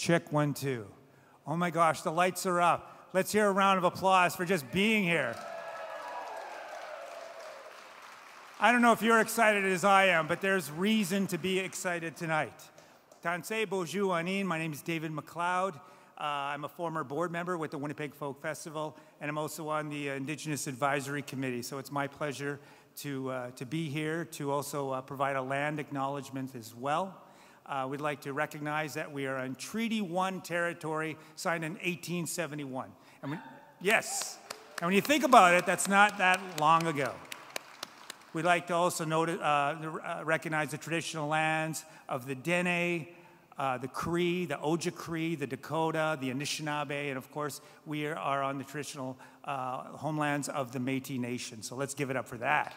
Check one, two. Oh my gosh, the lights are up. Let's hear a round of applause for just being here. I don't know if you're excited as I am, but there's reason to be excited tonight. Tansei Boju Anin, my name is David McLeod. Uh, I'm a former board member with the Winnipeg Folk Festival, and I'm also on the Indigenous Advisory Committee. So it's my pleasure to, uh, to be here to also uh, provide a land acknowledgement as well. Uh, we'd like to recognize that we are on Treaty 1 territory signed in 1871. And yes, and when you think about it, that's not that long ago. We'd like to also uh, uh, recognize the traditional lands of the Dene, uh, the Cree, the Oji-Cree, the Dakota, the Anishinaabe, and of course, we are on the traditional uh, homelands of the Métis Nation. So let's give it up for that.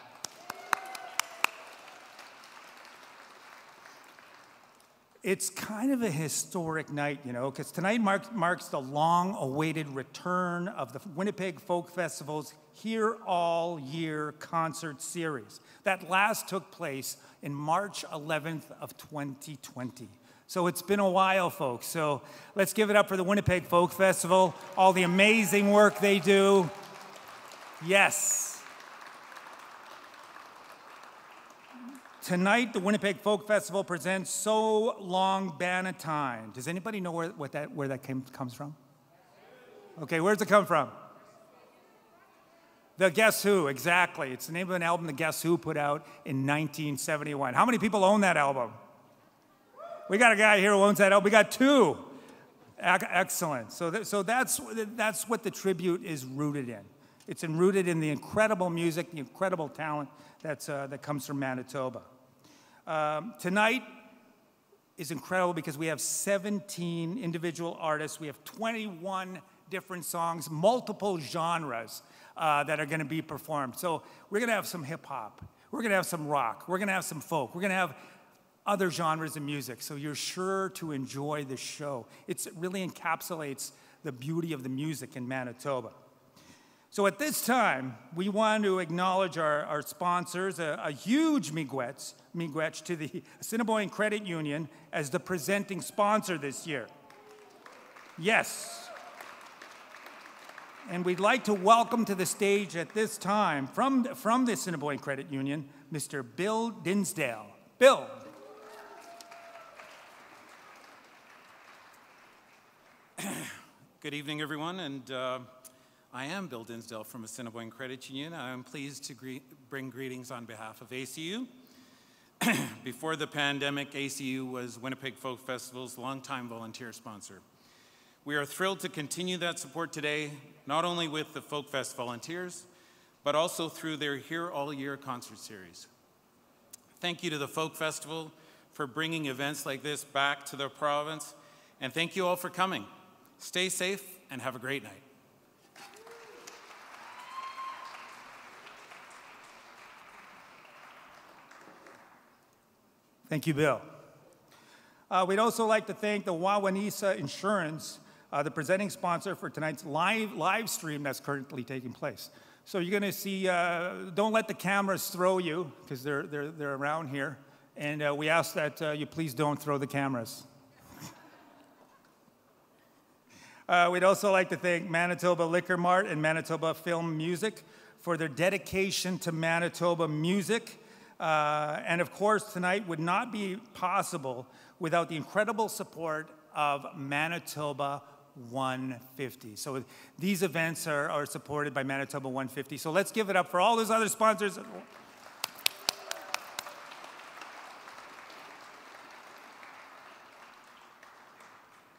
It's kind of a historic night, you know, because tonight marks, marks the long awaited return of the Winnipeg Folk Festival's Here All Year concert series. That last took place in March 11th of 2020. So it's been a while, folks. So let's give it up for the Winnipeg Folk Festival, all the amazing work they do. Yes. Tonight, the Winnipeg Folk Festival presents So Long Bannatyne. Does anybody know where, what that, where that came, comes from? Okay, where's it come from? The Guess Who, exactly. It's the name of an album the Guess Who put out in 1971. How many people own that album? We got a guy here who owns that album. We got two. Excellent. So, so that's, that's what the tribute is rooted in. It's in, rooted in the incredible music, the incredible talent that's, uh, that comes from Manitoba. Um, tonight is incredible because we have 17 individual artists. We have 21 different songs, multiple genres uh, that are going to be performed. So we're going to have some hip hop. We're going to have some rock. We're going to have some folk. We're going to have other genres of music. So you're sure to enjoy the show. It really encapsulates the beauty of the music in Manitoba. So at this time, we want to acknowledge our, our sponsors, a, a huge miigwech, miigwech to the Assiniboine Credit Union as the presenting sponsor this year. Yes. And we'd like to welcome to the stage at this time from, from the Assiniboine Credit Union, Mr. Bill Dinsdale. Bill. Good evening, everyone, and uh, I am Bill Dinsdale from Assiniboine Credit Union. I am pleased to greet, bring greetings on behalf of ACU. Before the pandemic, ACU was Winnipeg Folk Festival's longtime volunteer sponsor. We are thrilled to continue that support today, not only with the Folk Fest volunteers, but also through their Here All Year concert series. Thank you to the Folk Festival for bringing events like this back to the province, and thank you all for coming. Stay safe and have a great night. Thank you, Bill. Uh, we'd also like to thank the Wawanesa Insurance, uh, the presenting sponsor for tonight's live, live stream that's currently taking place. So you're going to see, uh, don't let the cameras throw you, because they're, they're, they're around here. And uh, we ask that uh, you please don't throw the cameras. Uh, we'd also like to thank Manitoba Liquor Mart and Manitoba Film Music for their dedication to Manitoba music. Uh, and of course, tonight would not be possible without the incredible support of Manitoba 150. So these events are, are supported by Manitoba 150. So let's give it up for all those other sponsors.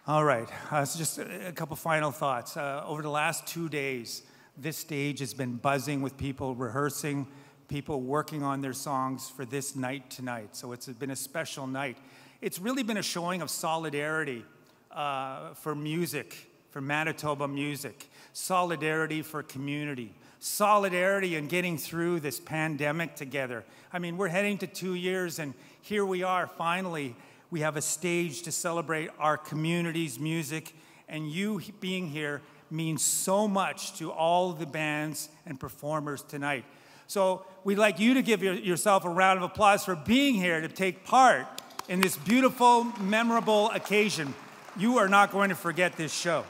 All right, uh, so just a, a couple final thoughts. Uh, over the last two days, this stage has been buzzing with people rehearsing, people working on their songs for this night tonight. So it's been a special night. It's really been a showing of solidarity uh, for music, for Manitoba music, solidarity for community, solidarity in getting through this pandemic together. I mean, we're heading to two years, and here we are finally we have a stage to celebrate our community's music, and you being here means so much to all the bands and performers tonight. So we'd like you to give your, yourself a round of applause for being here to take part in this beautiful, memorable occasion. you are not going to forget this show.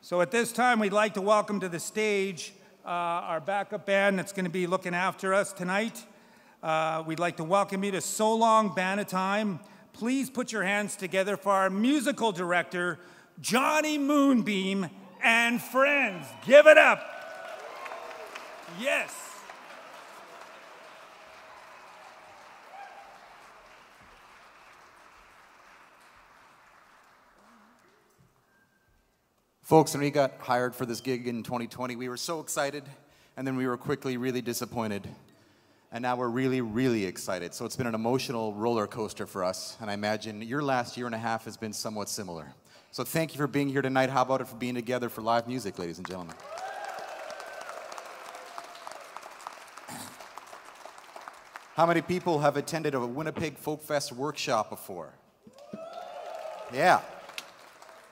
So at this time, we'd like to welcome to the stage uh, our backup band that's going to be looking after us tonight. Uh, we'd like to welcome you to So Long Bannatyne. Please put your hands together for our musical director, Jonny Moonbeam and friends. Give it up. Yes. Folks, when we got hired for this gig in 2020, we were so excited, and then we were quickly really disappointed. And now we're really, really excited. So it's been an emotional roller coaster for us, and I imagine your last year and a half has been somewhat similar. So thank you for being here tonight. How about it for being together for live music, ladies and gentlemen? How many people have attended a Winnipeg Folk Fest workshop before? Yeah.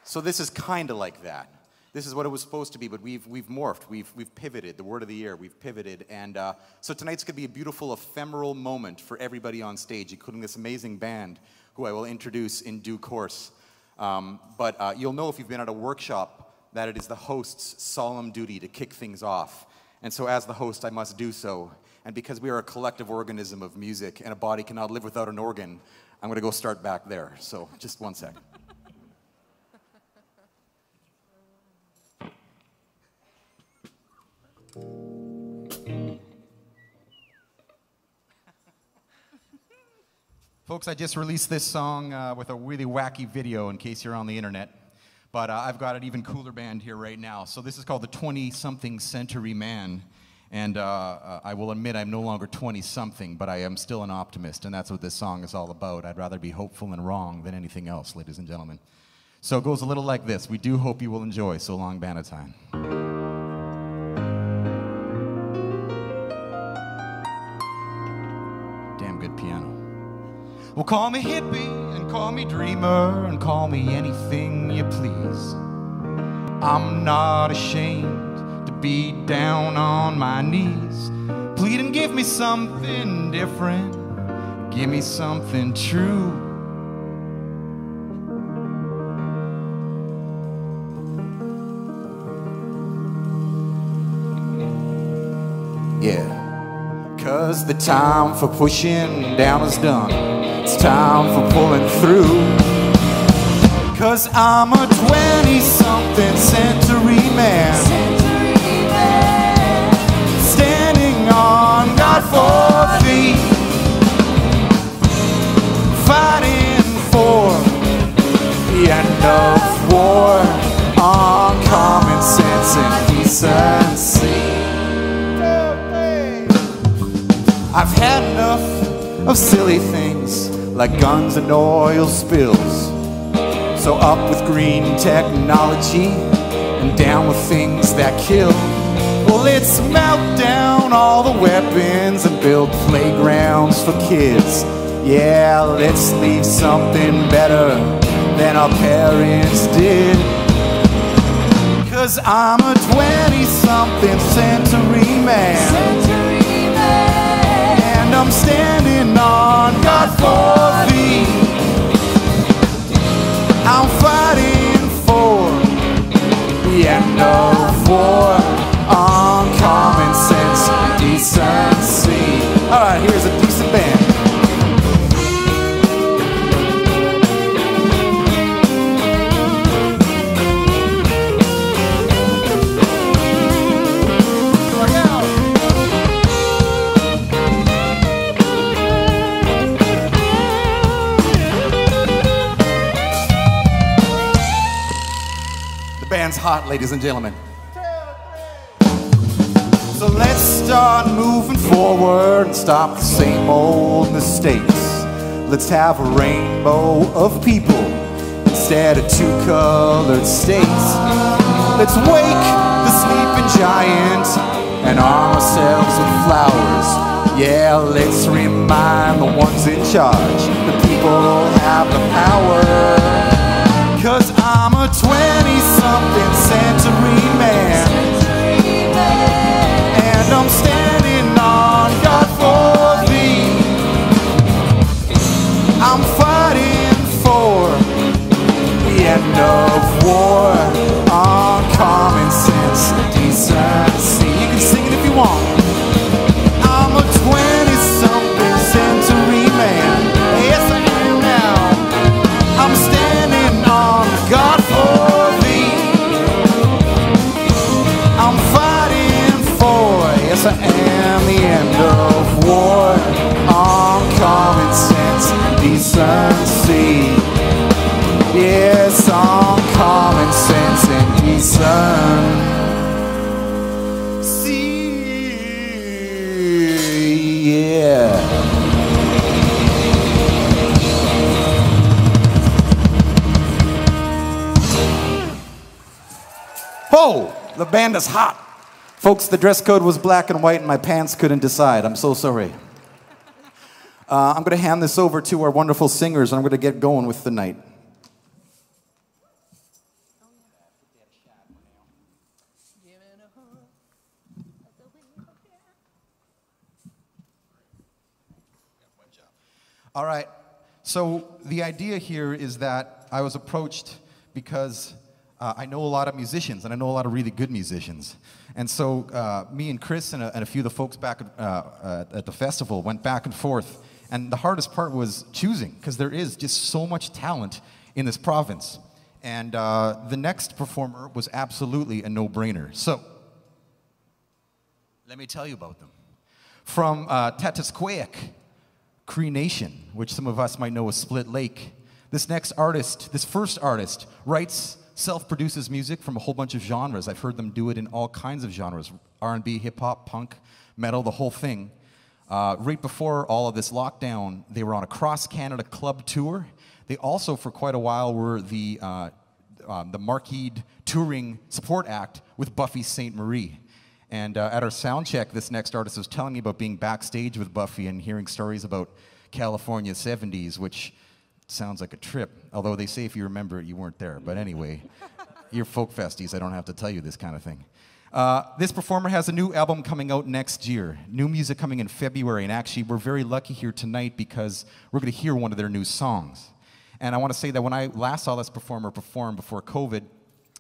So this is kind of like that. This is what it was supposed to be, but we've, we've morphed, we've, we've pivoted, the word of the year, we've pivoted. And uh, so tonight's going to be a beautiful ephemeral moment for everybody on stage, including this amazing band who I will introduce in due course. Um, but uh, you'll know if you've been at a workshop that it is the host's solemn duty to kick things off. And so, as the host, I must do so. And because we are a collective organism of music and a body cannot live without an organ, I'm going to go start back there. So, just one second. Folks, I just released this song uh, with a really wacky video in case you're on the internet. But uh, I've got an even cooler band here right now. So this is called the 20 something Century Man. And uh, uh I will admit I'm no longer 20 something, but I am still an optimist. And that's what this song is all about. I'd rather be hopeful and wrong than anything else, ladies and gentlemen. So it goes a little like this. We do hope you will enjoy So Long Bannatyne. Damn good piano. Well, call me hippie and call me dreamer and call me anything you please. I'm not ashamed be down on my knees. Plead and give me something different. Give me something true. Yeah. Cause the time for pushing down is done. It's time for pulling through. Cause I'm a 20 something century man. Four feet. Fighting for the end of war on common sense and decency. I've had enough of silly things like guns and oil spills. So up with green technology and down with things that kill. Well, let's melt down all the weapons and build playgrounds for kids. Yeah, let's leave something better than our parents did. Cause I'm a 20 something century man. And I'm standing on God four feet. I'm fighting for the end of war on common sense and decency. All right, here's a decent band. The band's hot, ladies and gentlemen. Start moving forward and stop the same old mistakes. Let's have a rainbow of people instead of two colored states. Let's wake the sleeping giant and arm ourselves with flowers. Yeah, let's remind the ones in charge the people have the power. Cause I'm a 20 of war, on common sense decency. You can sing it if you want. I'm a 20-something century man. Yes, I am now. I'm standing on God for thee. I'm fighting for, yes, I am the end of war, on common sense decency. Yes, I'm and decency. Yeah. Oh, the band is hot. Folks, the dress code was black and white and my pants couldn't decide. I'm so sorry. Uh, I'm going to hand this over to our wonderful singers and I'm going to get going with the night. All right. So the idea here is that I was approached because uh, I know a lot of musicians and I know a lot of really good musicians. And so uh, me and Chris and a, and a, few of the folks back uh, at the festival went back and forth. And the hardest part was choosing because there is just so much talent in this province. And uh, the next performer was absolutely a no brainer. So let me tell you about them. From uh, Cree Nation, which some of us might know as Split Lake. This next artist, this first artist, writes, self-produces music from a whole bunch of genres. I've heard them do it in all kinds of genres: R&B, hip hop, punk, metal, the whole thing. Uh, right before all of this lockdown, they were on a cross Canada club tour. They also, for quite a while, were the uh, um, the marquee touring support act with Buffy Sainte-Marie. And uh, at our sound check, this next artist was telling me about being backstage with Buffy and hearing stories about California 70s, which sounds like a trip. Although they say if you remember it, you weren't there. But anyway, you're folk festies. I don't have to tell you this kind of thing. Uh, this performer has a new album coming out next year. New music coming in February. And actually, we're very lucky here tonight because we're going to hear one of their new songs. And I want to say that when I last saw this performer perform before COVID,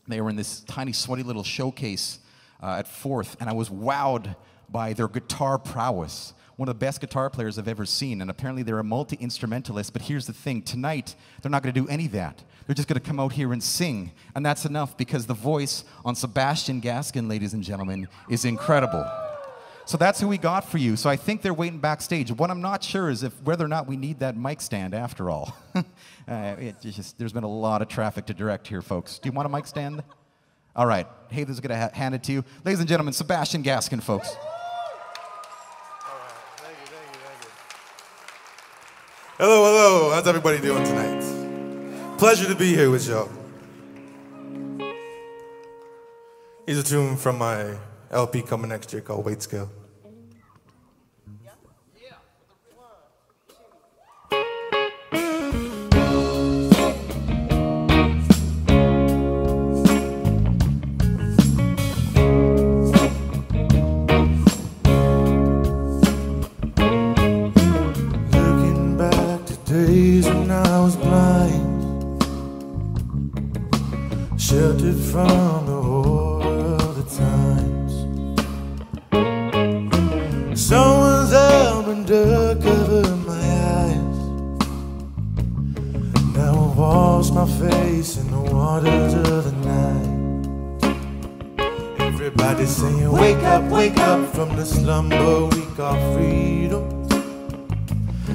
they were in this tiny, sweaty little showcase uh, at Fourth, and I was wowed by their guitar prowess. One of the best guitar players I've ever seen, and apparently they're a multi instrumentalist. But here's the thing tonight, they're not going to do any of that. They're just going to come out here and sing, and that's enough because the voice on Sebastian Gaskin, ladies and gentlemen, is incredible. So that's who we got for you. So I think they're waiting backstage. What I'm not sure is if whether or not we need that mic stand after all. uh, just, there's been a lot of traffic to direct here, folks. Do you want a mic stand? All right. Going to ha- hand it to you. Ladies and gentlemen, Sebastian Gaskin, folks. Hello, hello. How's everybody doing tonight? Pleasure to be here with y'all. Here's a tune from my LP coming next year called Weight Scale. sheltered from the horror of the times. Someone's arm undercover my eyes. Now I wash my face in the waters of the night. Everybody's saying, Wake up, wake up from the slumber we call freedom.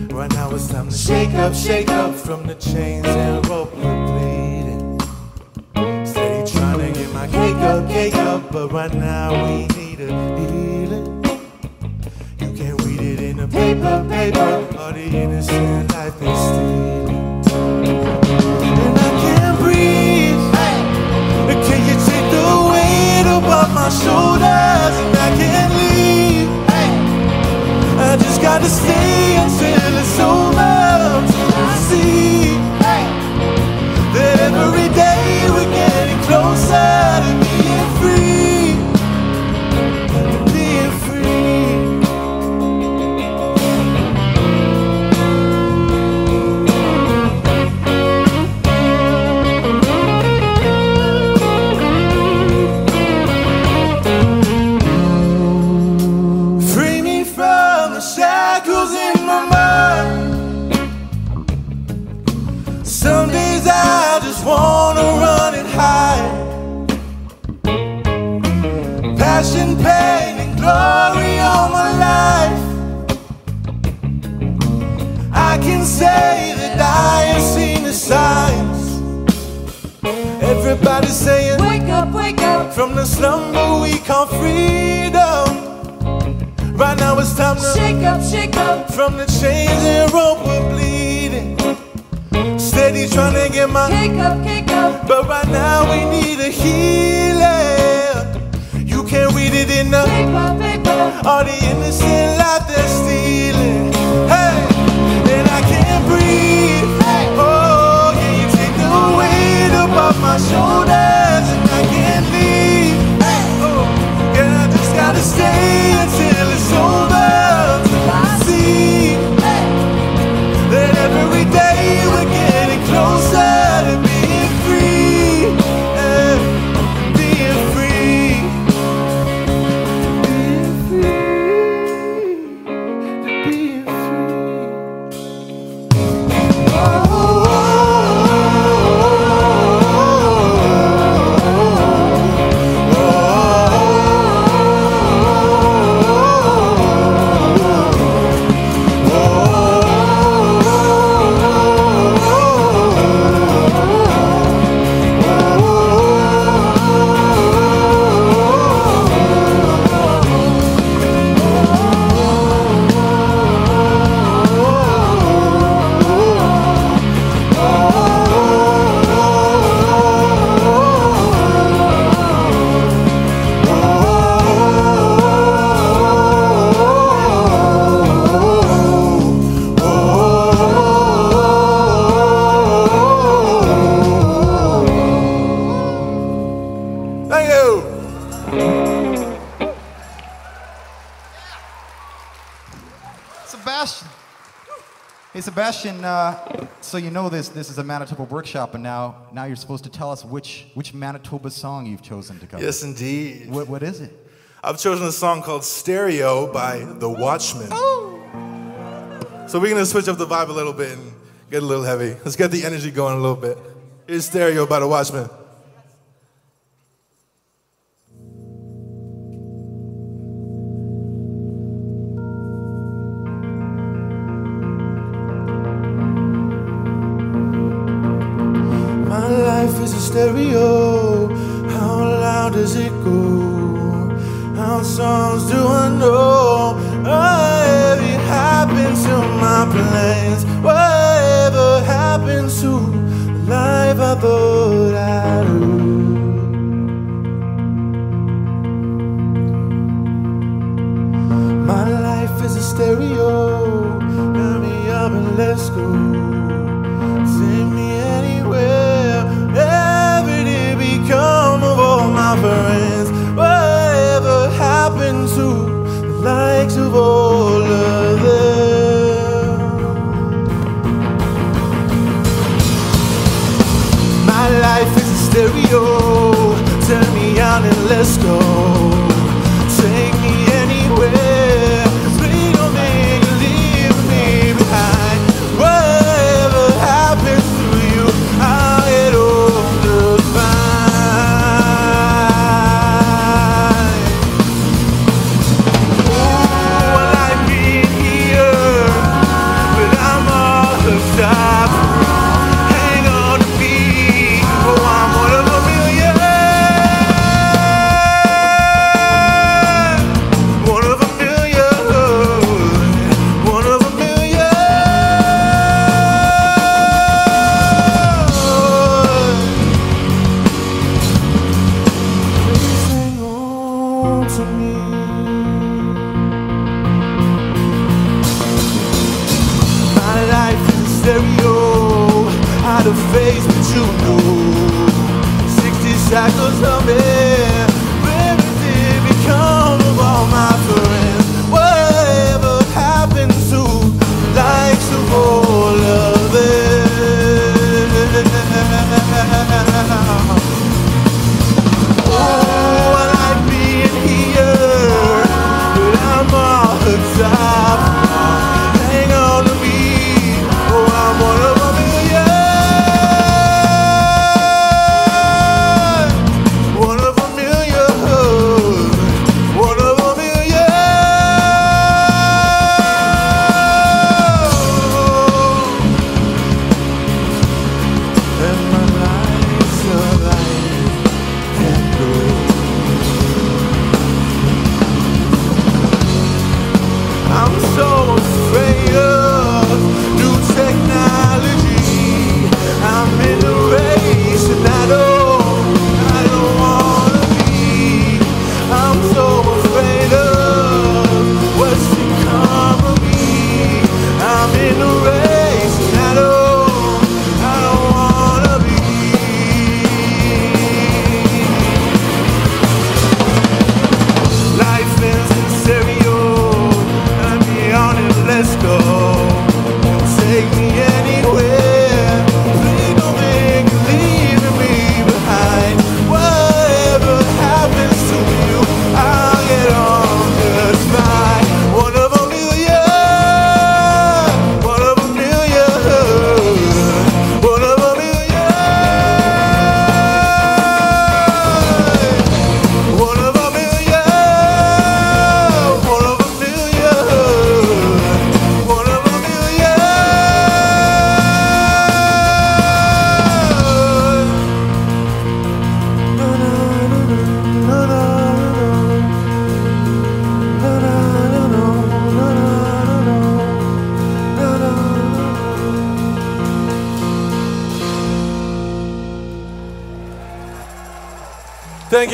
Right now it's time to shake up, shake up from the chains and rope. my cake up, cake up, but right now we need a healing. You can't read it in the paper, paper, or the innocent life is stealing. And I can't breathe. Can you take the weight above my shoulders? And I can't leave. I just gotta stay until it's over. Till I see that every day we're getting closer. Say that I have seen the signs. Everybody's saying, Wake up, wake up. from the slumber we call freedom. Right now it's time to Shake up, shake up. from the chains and rope we're bleeding. Steady trying to get my Cake up, cake up. but right now we need a healing. You can't read it in the Paper, paper. all the innocent life they're stealing. Breathe. Oh, yeah, you take the weight up off my shoulders, and I can't leave. Oh, yeah, I just gotta stay until it's Sebastian. Uh, so you know this. This is a Manitoba workshop, and now now you're supposed to tell us which which Manitoba song you've chosen to cover. Yes, indeed. What what is it? I've chosen a song called Stereo by The Watchmen. Oh. So we're gonna switch up the vibe a little bit and get a little heavy. Let's get the energy going a little bit. Here's Stereo by The Watchmen. Stereo. How loud does it go? How songs do I know? Whatever happened to my plans? Whatever happened to the life I thought I'd live? My life is a stereo. Turn me up and let's go. Likes of all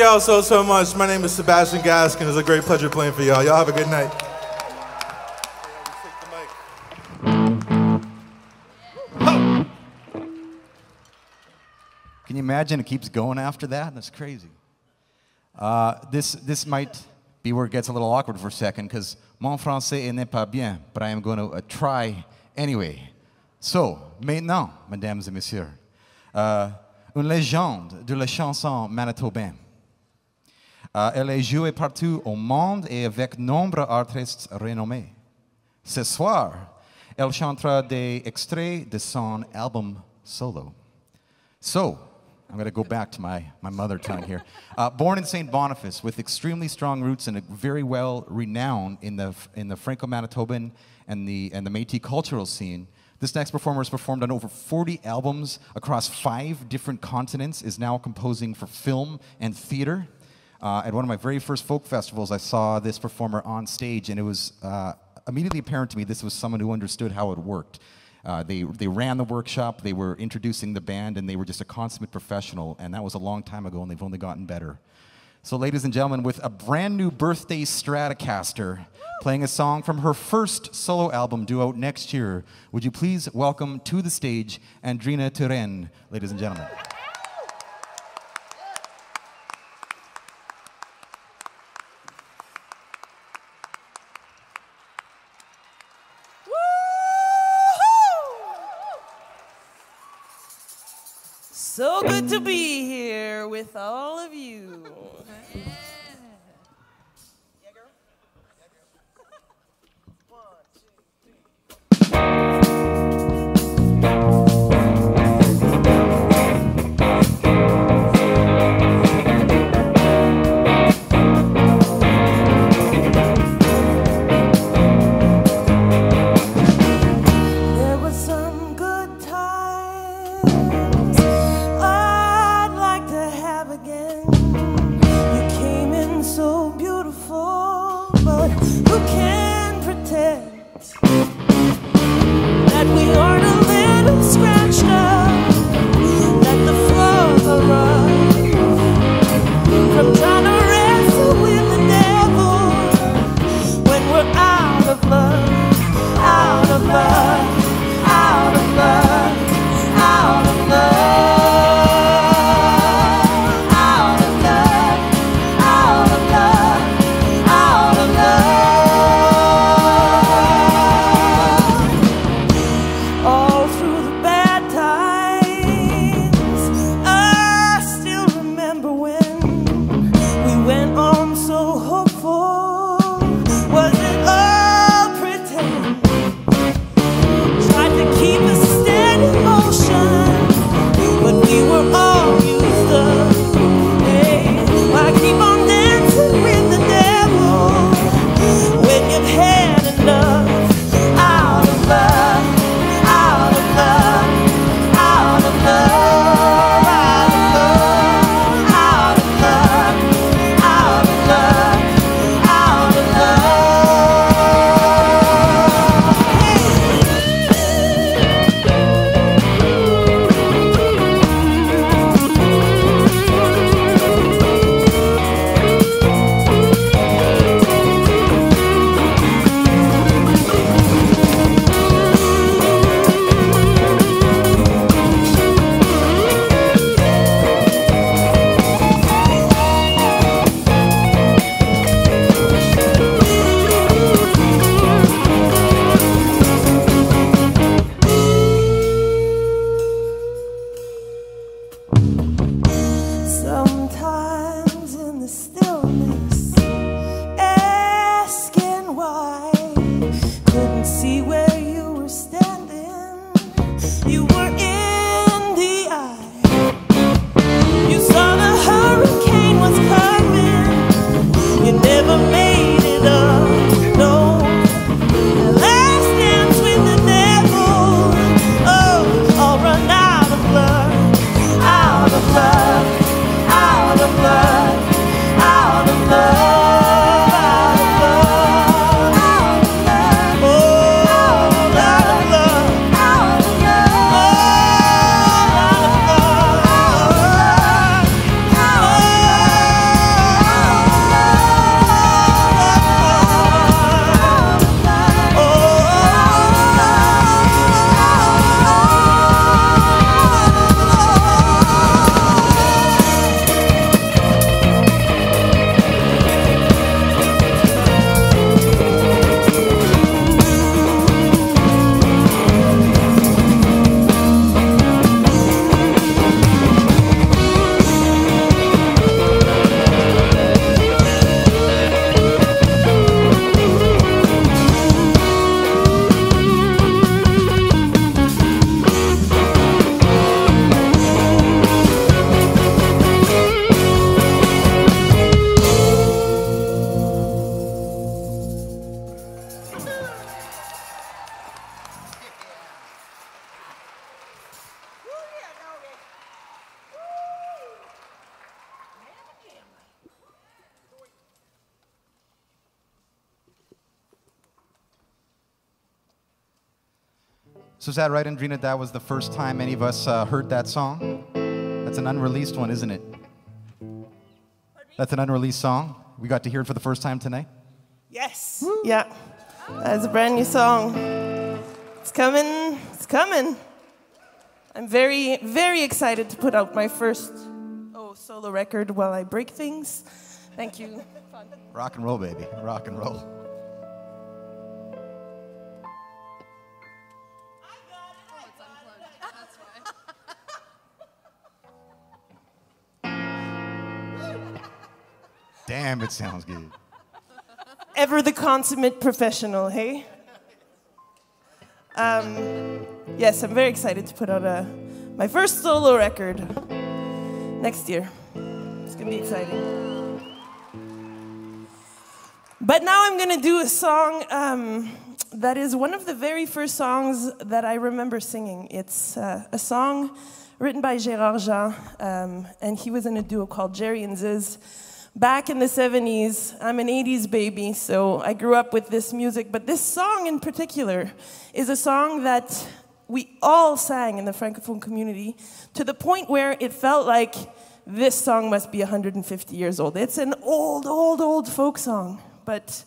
y'all so, so much. My name is Sebastian Gaskin. It's a great pleasure playing for y'all. Y'all have a good night. Can you imagine it keeps going after that? That's crazy. Uh, this, this might be where it gets a little awkward for a second because mon français n'est pas bien, but I am going to uh, try anyway. So, maintenant, mesdames et messieurs, euh, une légende de la chanson manitobaine. Euh, elle est jouée partout au monde et avec nombre d'artistes renommés. Ce soir, elle chantera des extraits de son album solo. So, I'm going to go back to my, my mother tongue here. Uh, born in St. Boniface with extremely strong roots and a very well renowned in the, in the Franco Manitoban and the, and the Metis cultural scene, this next performer has performed on over 40 albums across five different continents, is now composing for film and theater. Uh, at one of my very first folk festivals, I saw this performer on stage, and it was uh, immediately apparent to me this was someone who understood how it worked. Uh, they, they ran the workshop, they were introducing the band, and they were just a consummate professional, and that was a long time ago, and they've only gotten better. So, ladies and gentlemen, with a brand new birthday Stratocaster playing a song from her first solo album due out next year, would you please welcome to the stage Andrina Turenne, ladies and gentlemen. So good to be here with all of you. That right, Andrina? That was the first time any of us uh, heard that song? That's an unreleased one, isn't it? That's an unreleased song. We got to hear it for the first time tonight. Yes. Yeah. That's a brand new song. It's coming. It's coming. I'm very, very excited to put out my first oh solo record while I break things. Thank you. Rock and roll, baby. Rock and roll. Damn, it sounds good. Ever the consummate professional, hey? Um, yes, I'm very excited to put out a, my first solo record next year. It's gonna be exciting. But now I'm gonna do a song um, that is one of the very first songs that I remember singing. It's uh, a song written by Gérard Jean, um, and he was in a duo called Jerry and Ziz. Back in the 70s, I'm an 80s baby, so I grew up with this music. But this song in particular is a song that we all sang in the Francophone community to the point where it felt like this song must be 150 years old. It's an old, old, old folk song, but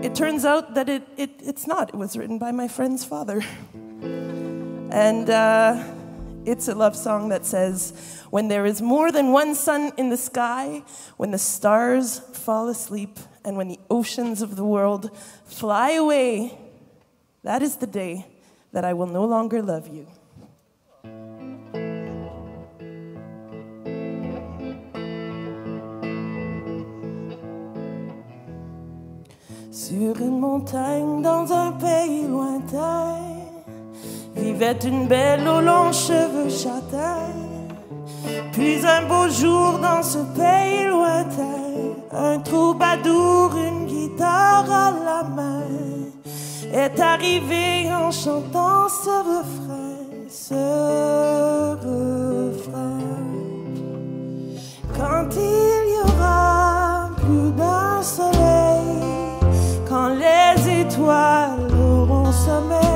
it turns out that it, it, it's not. It was written by my friend's father. And uh, it's a love song that says, When there is more than one sun in the sky, when the stars fall asleep, and when the oceans of the world fly away, that is the day that I will no longer love you. Sur une montagne dans un pays lointain, vivait une belle aux longs cheveux châtains. Puis un beau jour dans ce pays lointain, un troubadour, une guitare à la main, est arrivé en chantant ce refrain, ce refrain. Quand il y aura plus d'un soleil, quand les étoiles auront sommeil,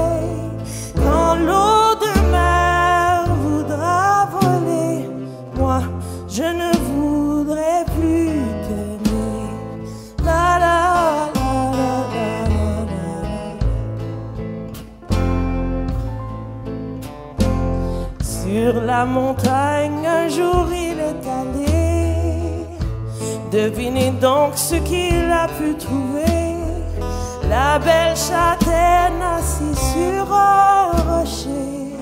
la montagne, un jour il est allé. Devinez donc ce qu'il a pu trouver. La belle châtaigne assise sur un rocher.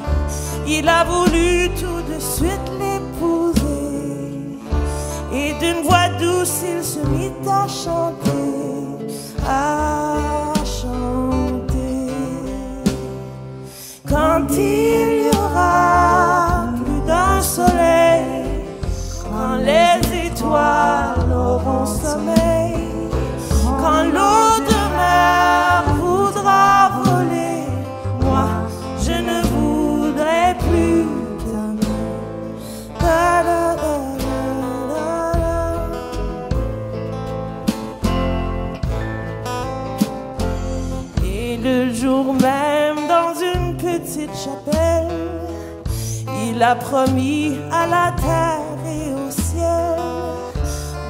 Il a voulu tout de suite l'épouser. Et d'une voix douce, il se mit à chanter, à chanter. Quand il y aura quand les étoiles auront sommeil, quand l'eau de mer voudra voler, moi je ne voudrais plus. Et le jour même, dans une petite chapelle, il a promis à la terre et au ciel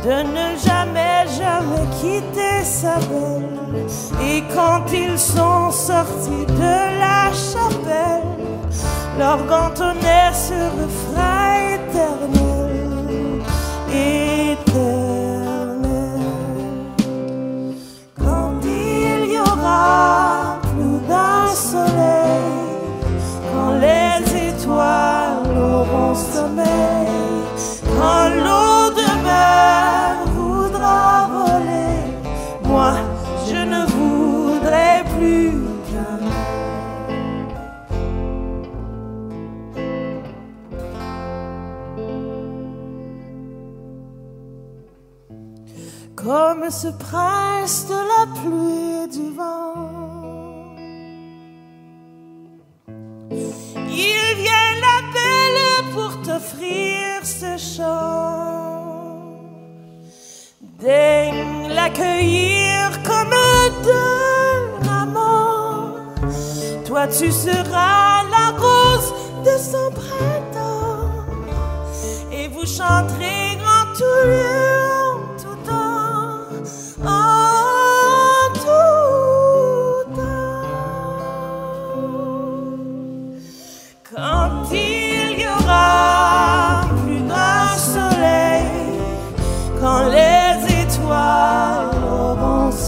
de ne jamais, jamais quitter sa belle. Et quand ils sont sortis de la chapelle, leur gantonnait ce refrain éternel, Ce prince de la pluie et du vent. Il vient la belle pour t'offrir ce chant. Daigne l'accueillir comme d'un amant. Toi Toi, tu seras la rose de son printemps. Et vous chanterez en tout lieu,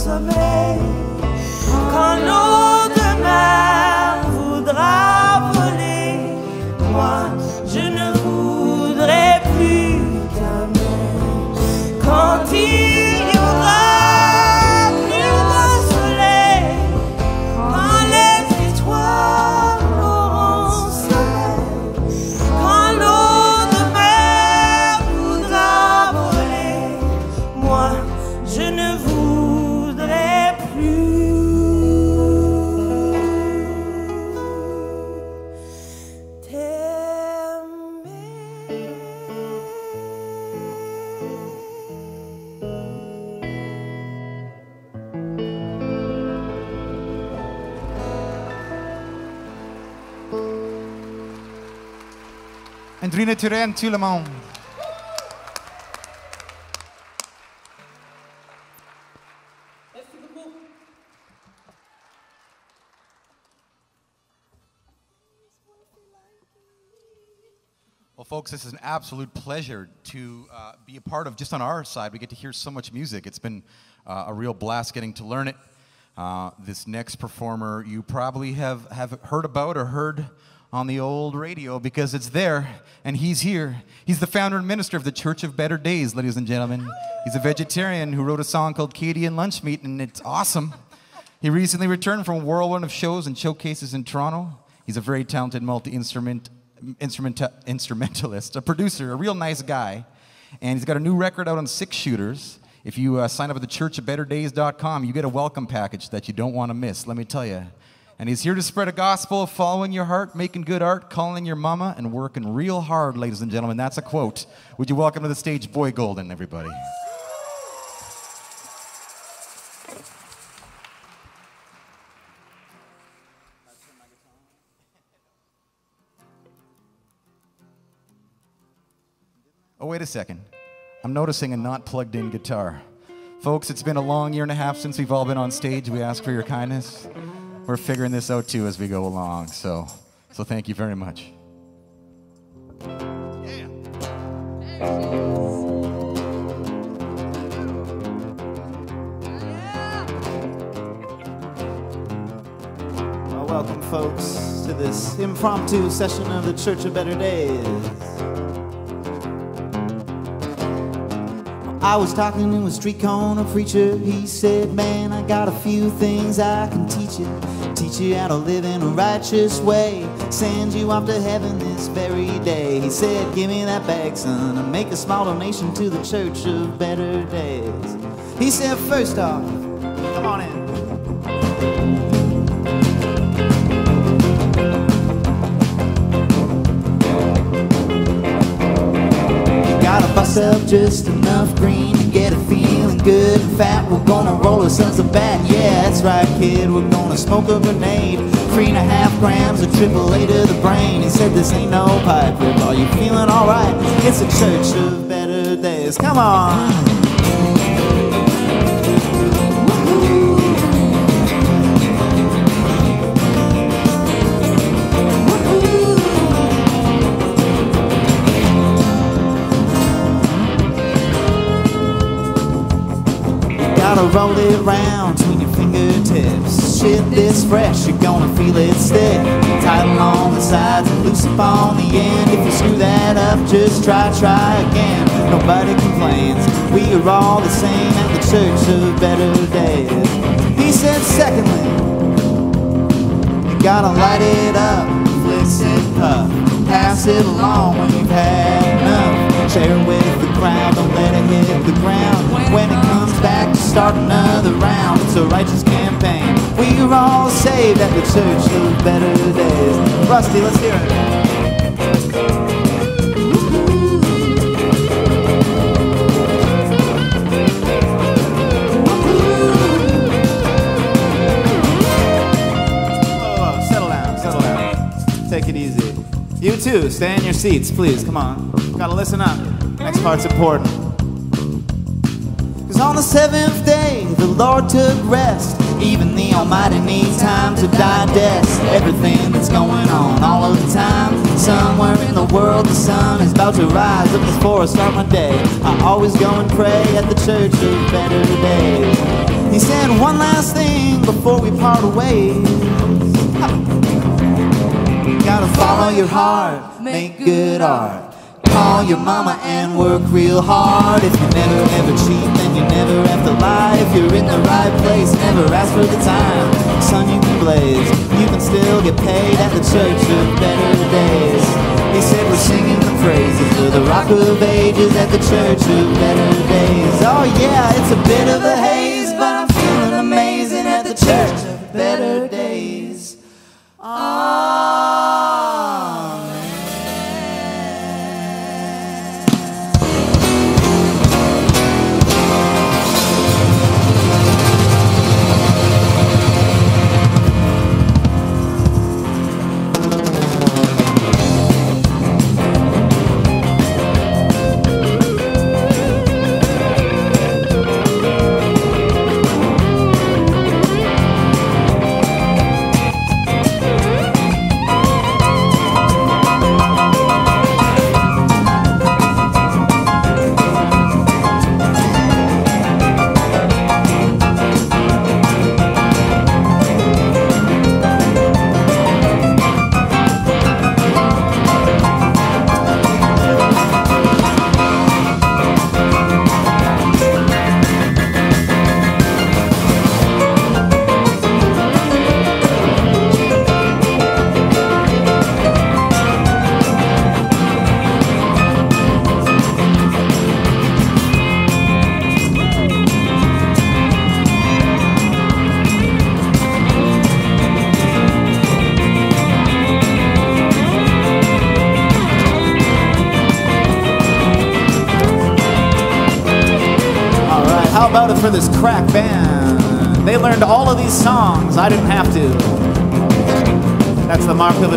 auront Le. Well, folks, this is an absolute pleasure to uh, be a part of. Just on our side, we get to hear so much music. It's been uh, a real blast getting to learn it. Uh, this next performer, you probably have, have heard about or heard on the old radio because it's there and he's here. He's the founder and minister of the Church of Better Days, ladies and gentlemen. He's a vegetarian who wrote a song called Katie and Lunch Meat, and it's awesome. He recently returned from a whirlwind of shows and showcases in Toronto. He's a very talented multi-instrument instrumenta- instrumentalist, a producer, a real nice guy. And he's got a new record out on six shooters. If you uh, sign up at the churchofbetterdays.com, you get a welcome package that you don't want to miss, let me tell you. And he's here to spread a gospel of following your heart, making good art, calling your mama, and working real hard, ladies and gentlemen. That's a quote. Would you welcome to the stage Boy Golden, everybody? Oh, wait a second. I'm noticing a not plugged in guitar. Folks, it's been a long year and a half since we've all been on stage. We ask for your kindness. We're figuring this out too as we go along. So, so thank you very much. Well, welcome, folks, to this impromptu session of the Church of Better Days. I was talking to a street corner preacher. He said, Man, I got a few things I can teach you. Teach you how to live in a righteous way. Send you off to heaven this very day. He said, Give me that bag, son, and make a small donation to the Church of Better Days. He said, First off, come on in. Gotta just enough green to get it feeling good and fat. We're gonna roll ourselves a bat. Yeah, that's right, kid. We're gonna smoke a grenade. Three and a half grams of triple A to the brain. He said this ain't no pipe, but are you feeling alright? It's a church of better days. Come on. Gotta roll it round between your fingertips. Shit this fresh, you're gonna feel it stick. Tight along the sides and loose up on the end. If you screw that up, just try, try again. Nobody complains. We are all the same at the church of better days. He said, secondly, you gotta light it up, flicks it puff. Pass it along when you've had enough. Share it with the crowd, don't let it hit the ground. When it comes back, start another round. It's a righteous campaign. We are all saved at the church of better days. Rusty, let's hear it. Whoa, whoa, settle down. Settle down. Take it easy. You too, stay in your seats, please. Come on. Gotta listen up. Next part's important. On the seventh day, the Lord took rest. Even the Almighty needs time to digest everything that's going on all of the time. Somewhere in the world, the sun is about to rise up before I start my day. I always go and pray at the church of better days. He said one last thing before we part ways. Gotta follow your heart, make good art. Call your mama and work real hard. If you never ever cheat, you never. If you're in the right place, never ask for the time. Son, you can blaze, you can still get paid at the church of better days. He said we're singing the praises of the rock of ages at the church of better days. Oh yeah, it's a bit of a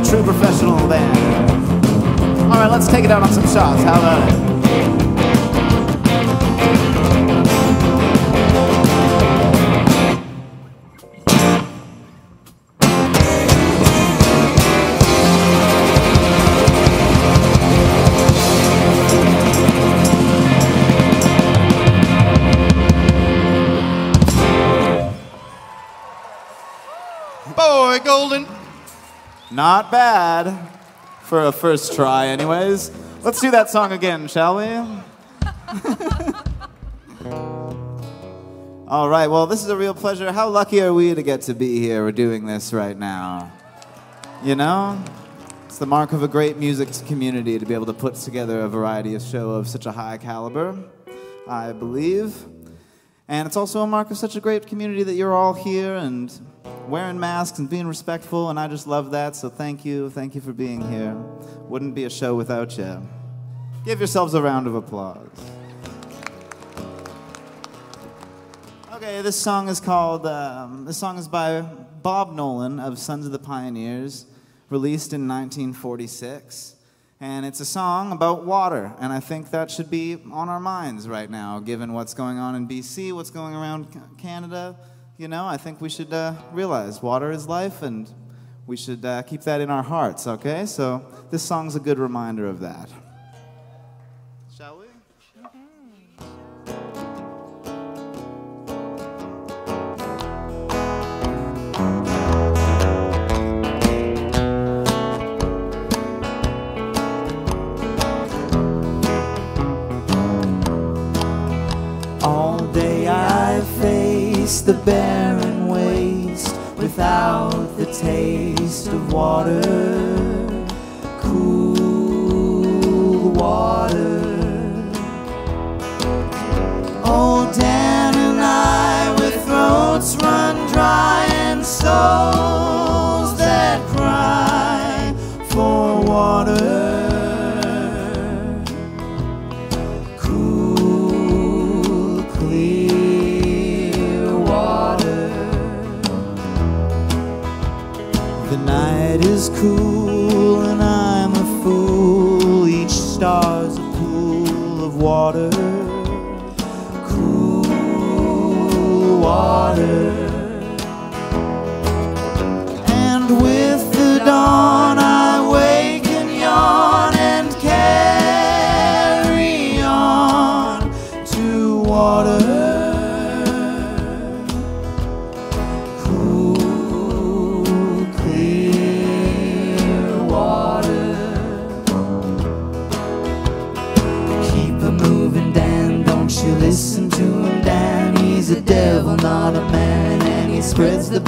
true professional band. All right, let's take it out on some shots. How about it? For a first try, anyways. Let's do that song again, shall we? All right, well, this is a real pleasure. How lucky are we to get to be here We're doing this right now? You know? It's the mark of a great music community to be able to put together a variety of show of such a high caliber, I believe. And it's also a mark of such a great community that you're all here and wearing masks and being respectful, and I just love that. So thank you. Thank you for being here. Wouldn't be a show without you. Give yourselves a round of applause. Okay, this song is called, um, this song is by Bob Nolan of Sons of the Pioneers, released in 1946. And it's a song about water, and I think that should be on our minds right now, given what's going on in BC, what's going around Canada. You know, I think we should uh, realize water is life, and we should uh, keep that in our hearts, okay? So this song's a good reminder of that. Face the barren waste without the taste of water, cool water. Oh, Dan and I with throats run dry and souls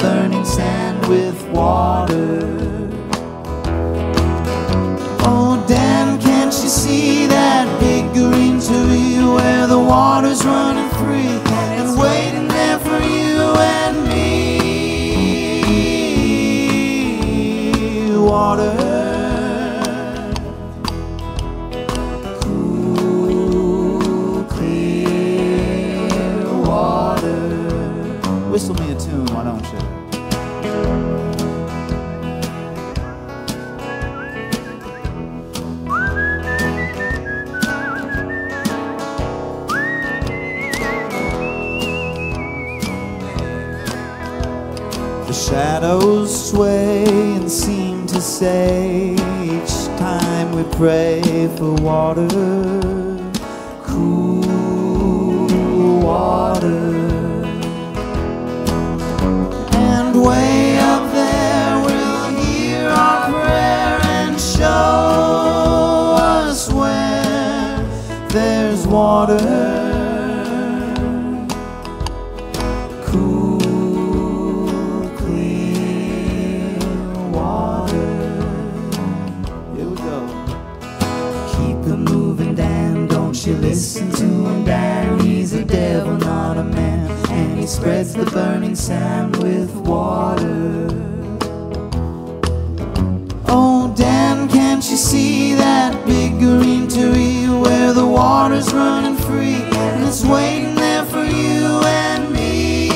burning sand with water. Oh, Dan, can't you see that big green tree where the water's running say each time we pray for water, spreads the burning sand with water. Oh, Dan, can't you see that big green tree where the water's running free and it's waiting there for you and me?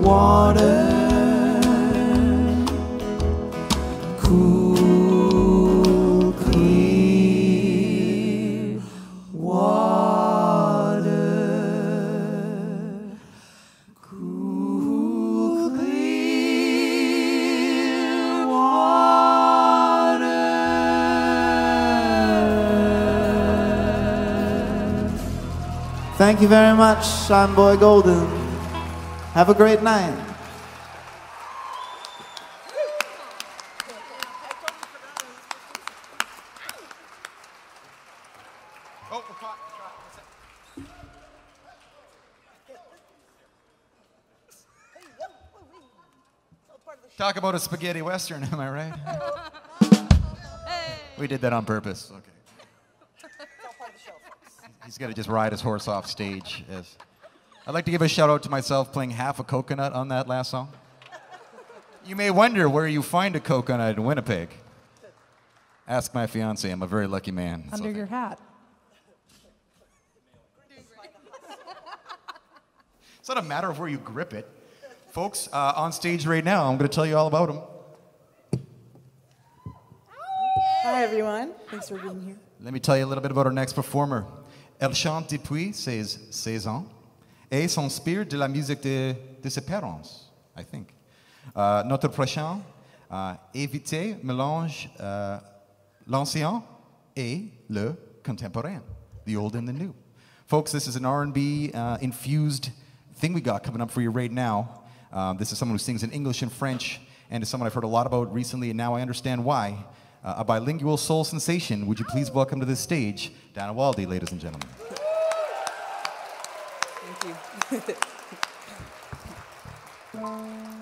Water, you very much. I'm Boy Golden. Have a great night. Talk about a spaghetti western, am I right? We did that on purpose. Okay. He's got to just ride his horse off stage. As I'd like to give a shout out to myself playing half a coconut on that last song. You may wonder where you find a coconut in Winnipeg. Ask my fiance. I'm a very lucky man. So Under your hat. It's not a matter of where you grip it. Folks, uh, on stage right now, I'm going to tell you all about them. Hi, everyone. Thanks for being here. Let me tell you a little bit about our next performer. Elle chante depuis ses 16 ans et s'inspire de la musique de, de ses parents, I think. Euh, notre prochain euh, invité mélange euh, l'ancien et le contemporain, the old and the new. Folks, this is an R&B uh, infused thing we got coming up for you right now. Um, this is someone who sings in English and French, and is someone I've heard a lot about recently, and now I understand why. Uh, a bilingual soul sensation. Would you please welcome to the stage Dana Waldie, ladies and gentlemen? Thank you.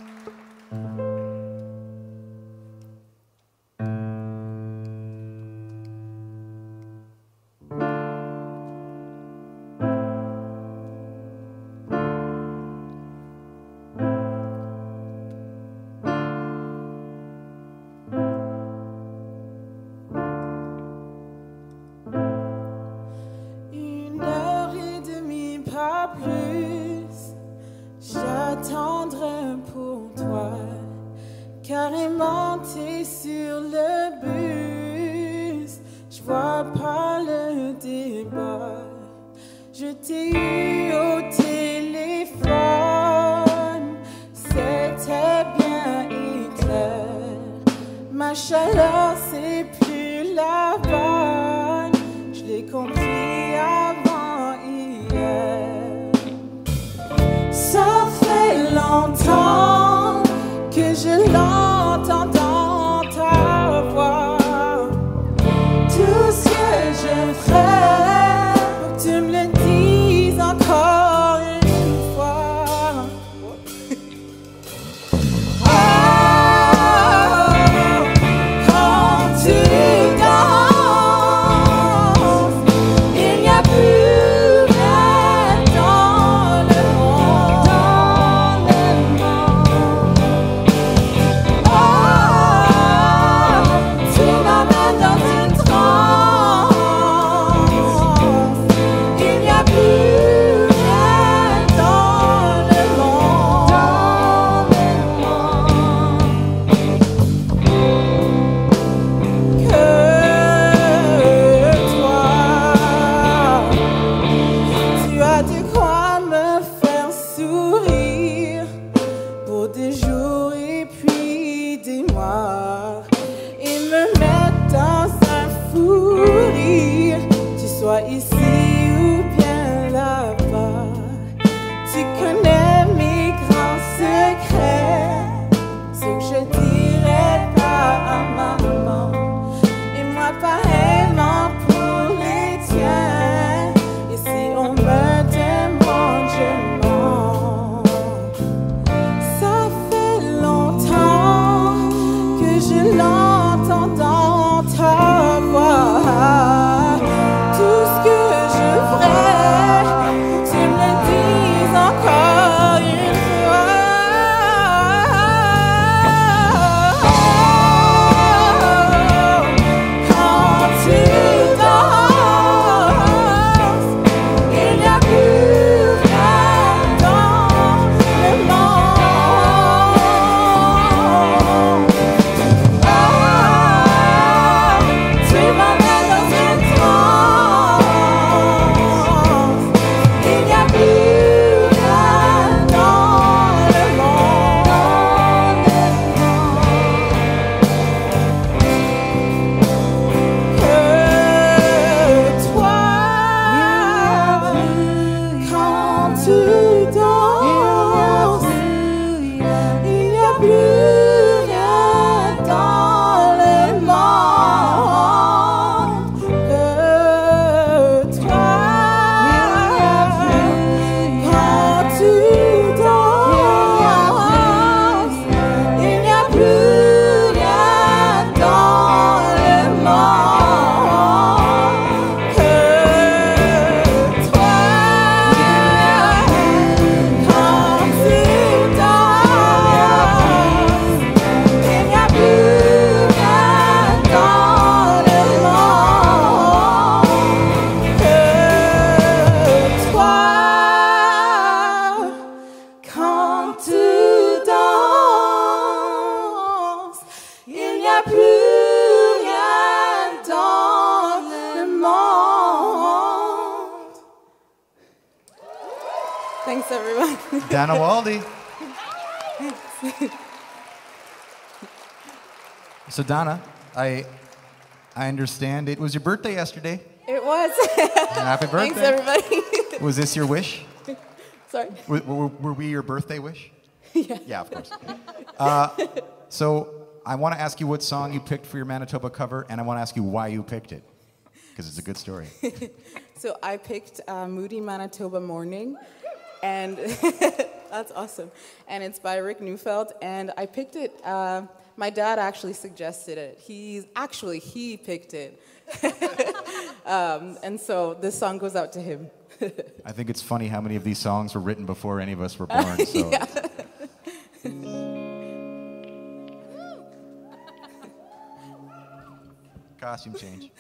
Dana Waldie. So Donna, I I understand it was your birthday yesterday. It was. Happy birthday. Thanks, everybody. Was this your wish? Sorry. Were, were, were we your birthday wish? yeah. Yeah, of course. Uh, so I want to ask you what song you picked for your Manitoba cover, and I want to ask you why you picked it, because it's a good story. So I picked uh, Moody Manitoba Morning, and that's awesome. And it's by Rick Neufeld, and I picked it. Uh, my dad actually suggested it. He's actually he picked it, um, and so this song goes out to him. I think it's funny how many of these songs were written before any of us were born. So costume change.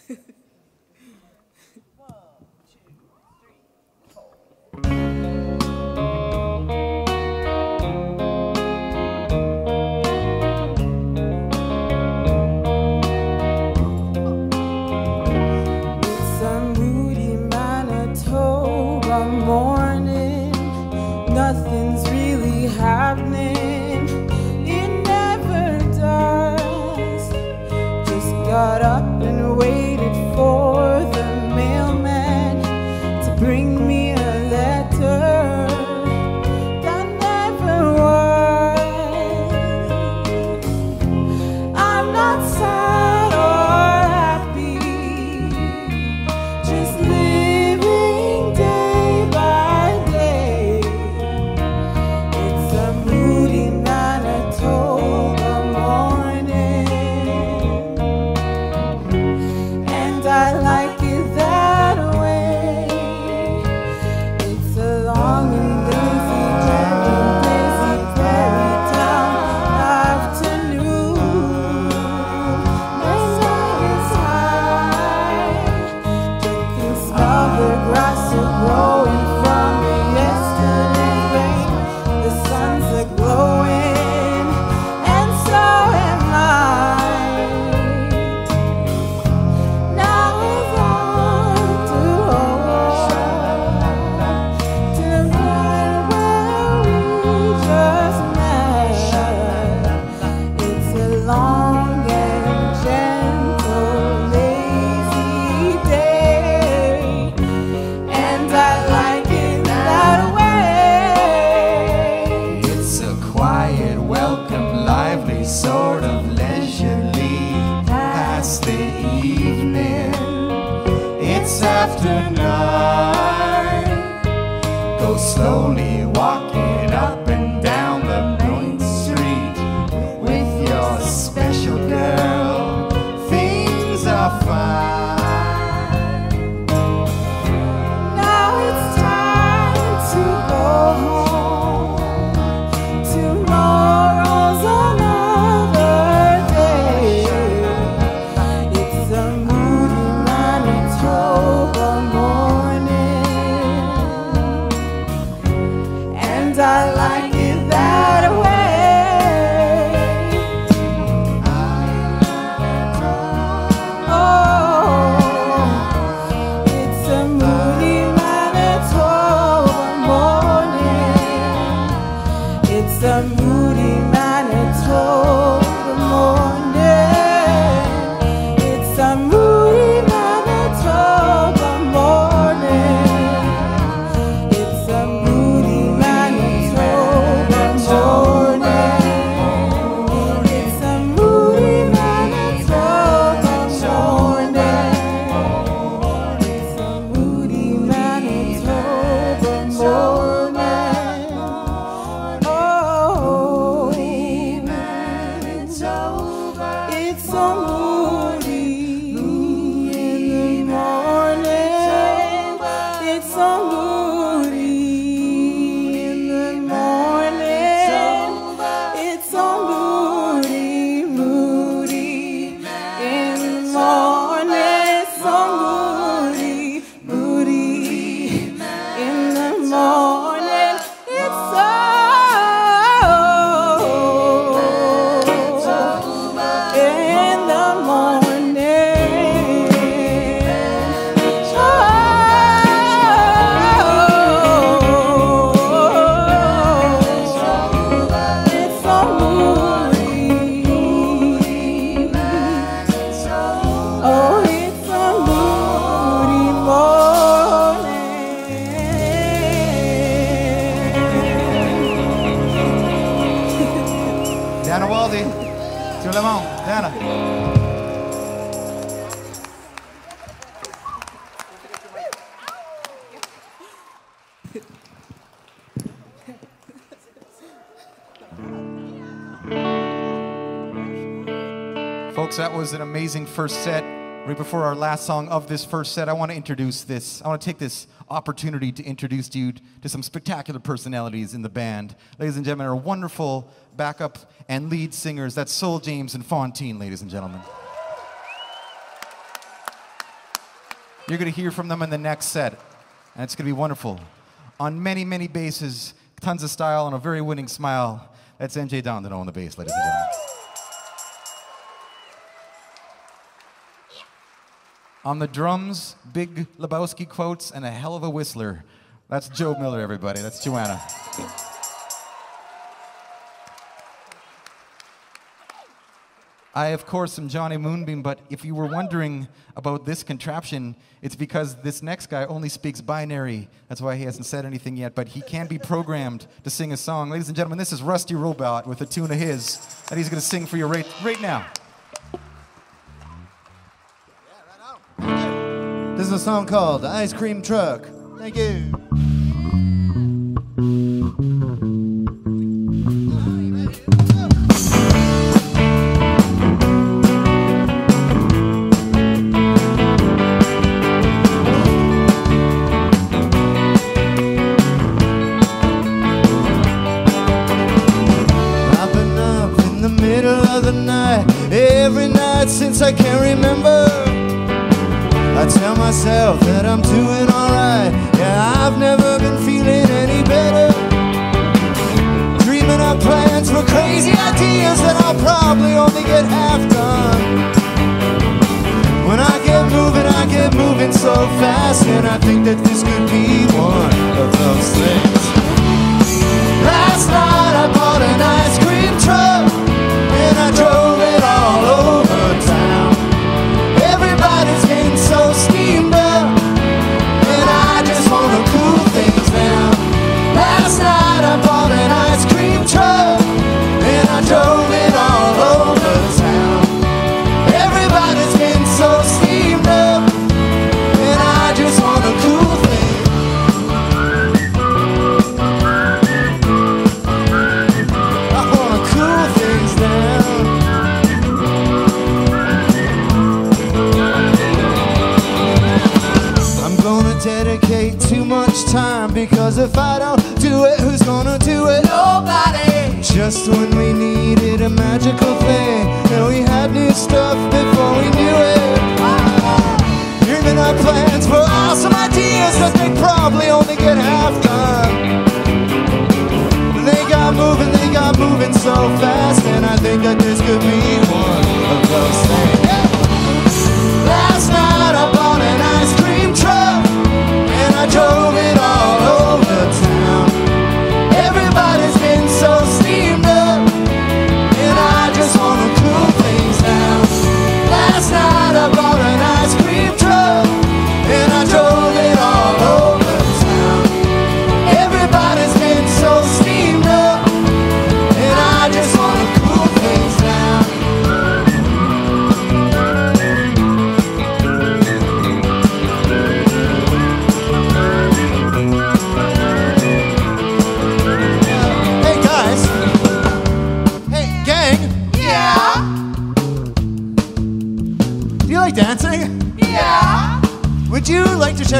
Was an amazing first set. Right before our last song of this first set, I want to introduce this. I want to take this opportunity to introduce you to some spectacular personalities in the band. Ladies and gentlemen, our wonderful backup and lead singers. That's Sol James and Fontine, ladies and gentlemen. You're going to hear from them in the next set, and it's going to be wonderful. On many, many bases, tons of style, and a very winning smile. That's MJ Dandeneau on the bass, ladies and gentlemen. On the drums, big Lebowski quotes and a hell of a whistler. That's Joe Miller, everybody. That's Joanna. I, of course, am Jonny Moonbeam, but if you were wondering about this contraption, it's because this next guy only speaks binary. That's why he hasn't said anything yet, but he can be programmed to sing a song. Ladies and gentlemen, this is Rusty Robot with a tune of his that he's going to sing for you right, right now. This is a song called Ice Cream Truck. Thank you. Moving so fast, and I think that this could be one of those things. Last night I bought an ice cream truck, and I drove it all over town. If I don't do it, who's gonna do it? Nobody. Just when we needed a magical thing, and we had new stuff before we knew it. Dreaming up plans for awesome ideas that they probably only get half done. They got moving, they got moving so fast, and I think that this could be one of those things. Last night I bought an ice cream truck, and I drove it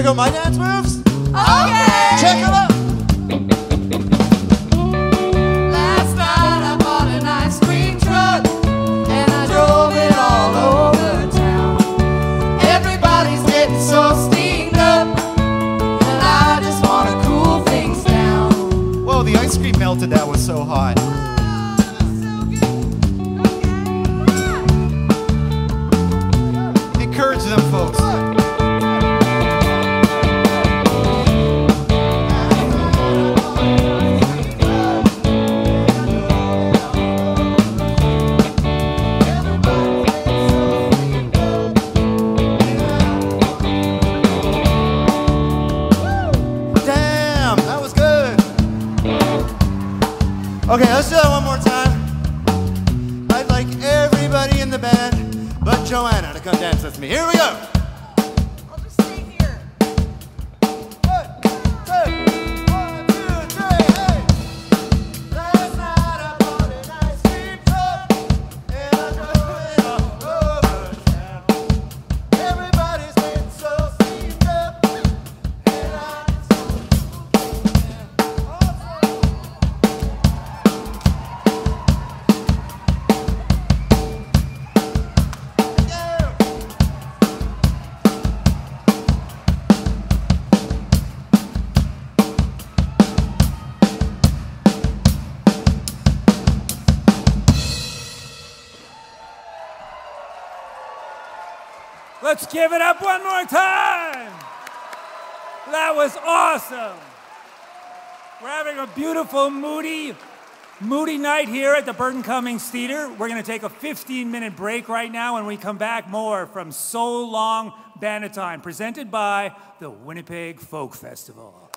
check out my dance moves? Okay. Check them out. Last night I bought an give it up one more time. That was awesome. We're having a beautiful, moody, moody night here at the Burton Cummings Theater. We're going to take a 15 minute break right now. and we come back, more from So Long Bannatyne, presented by the Winnipeg Folk Festival.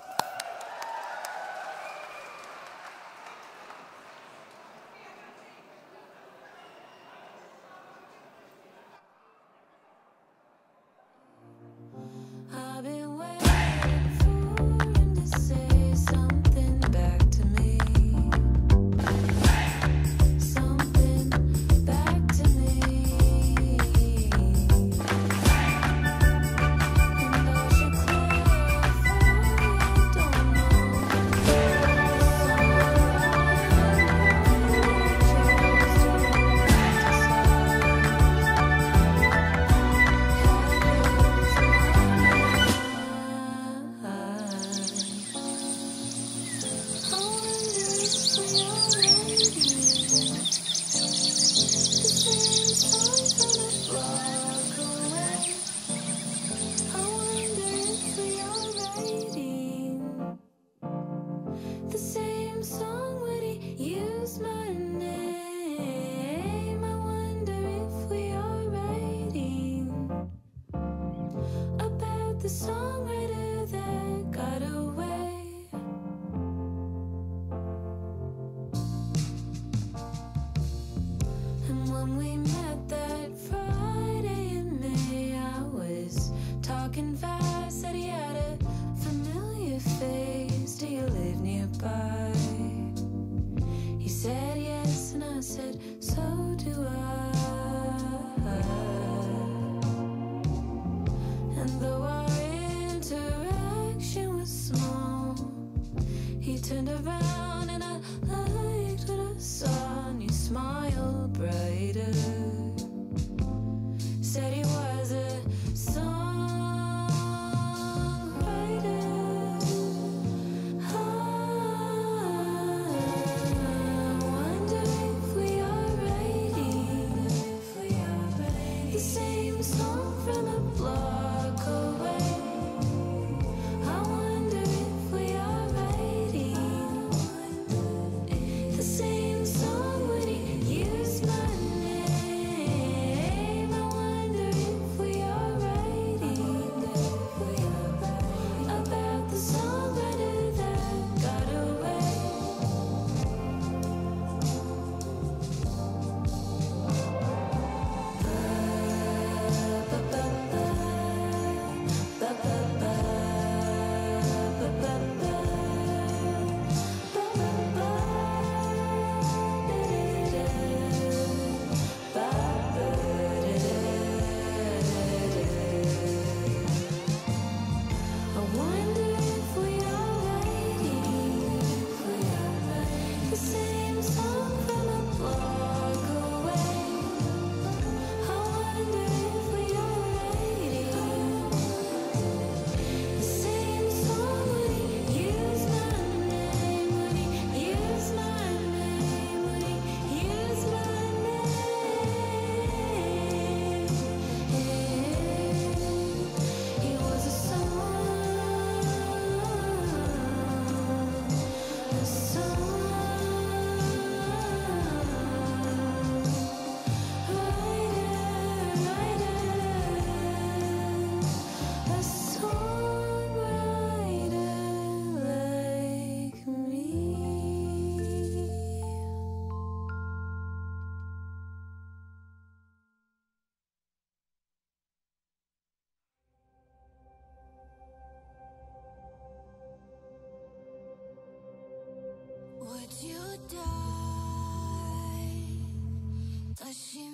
But she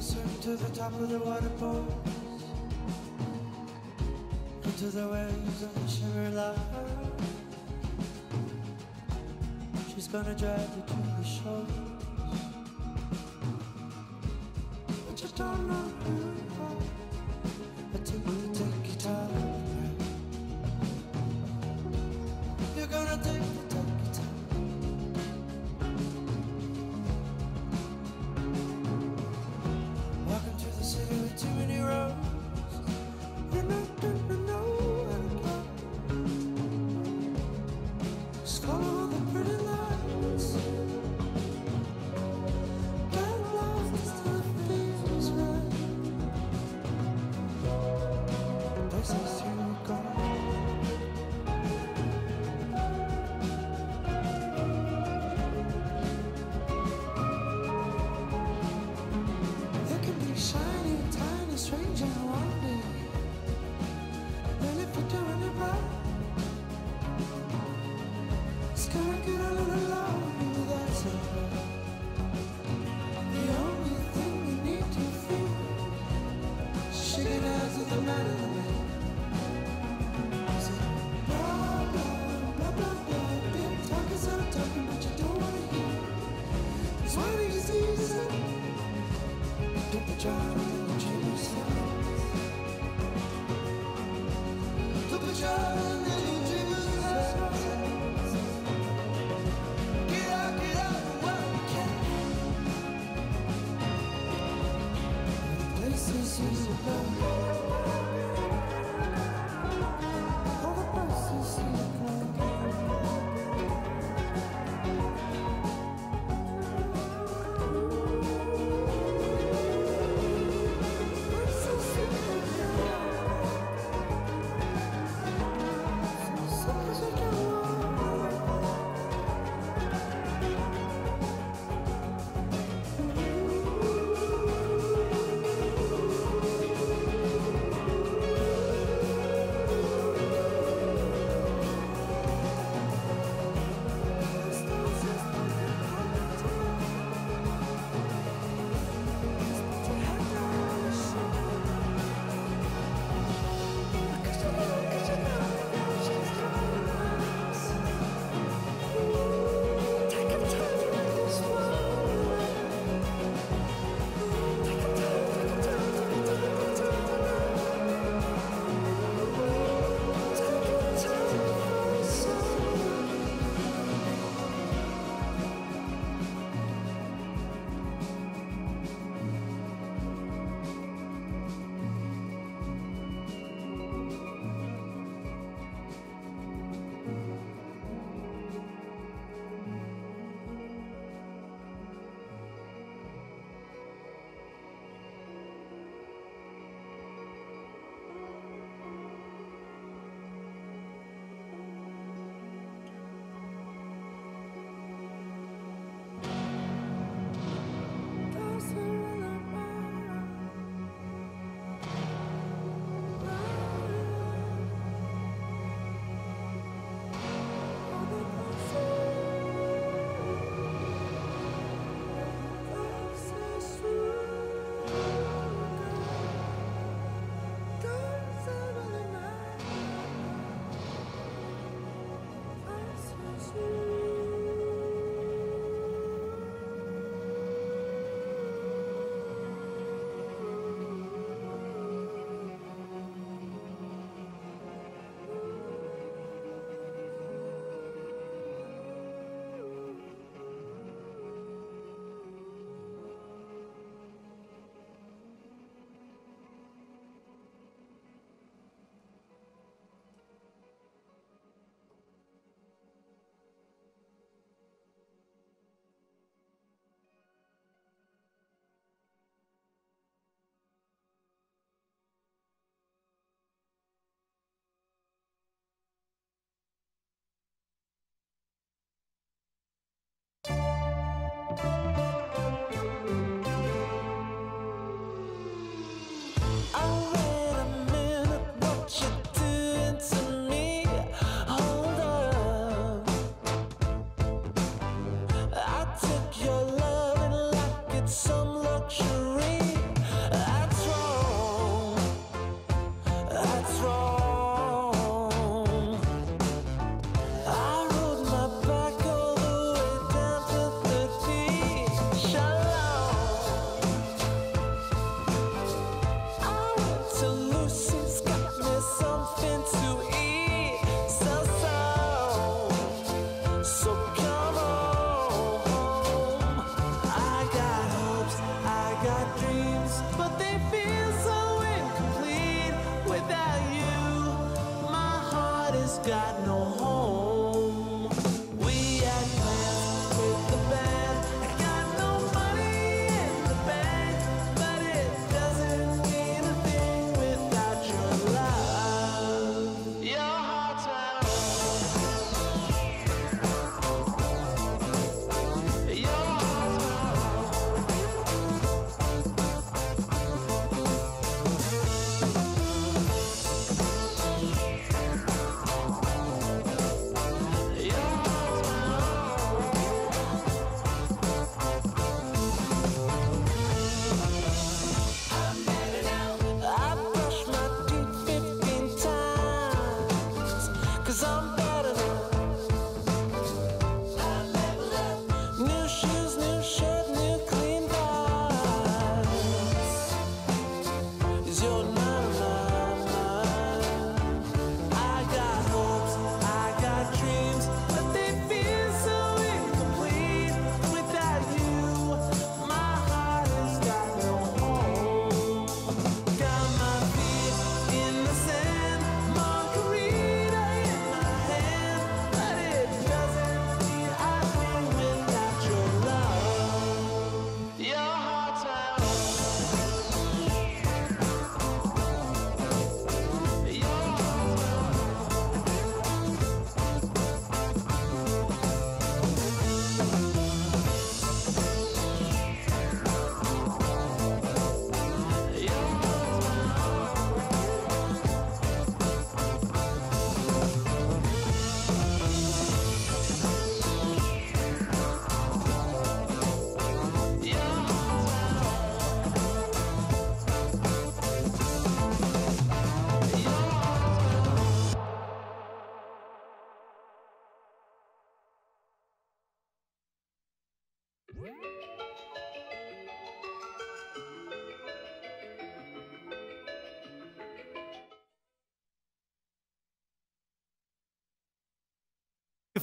swim to the top of the waterfalls. Into the waves and shimmer loud She's gonna drive you to the shore.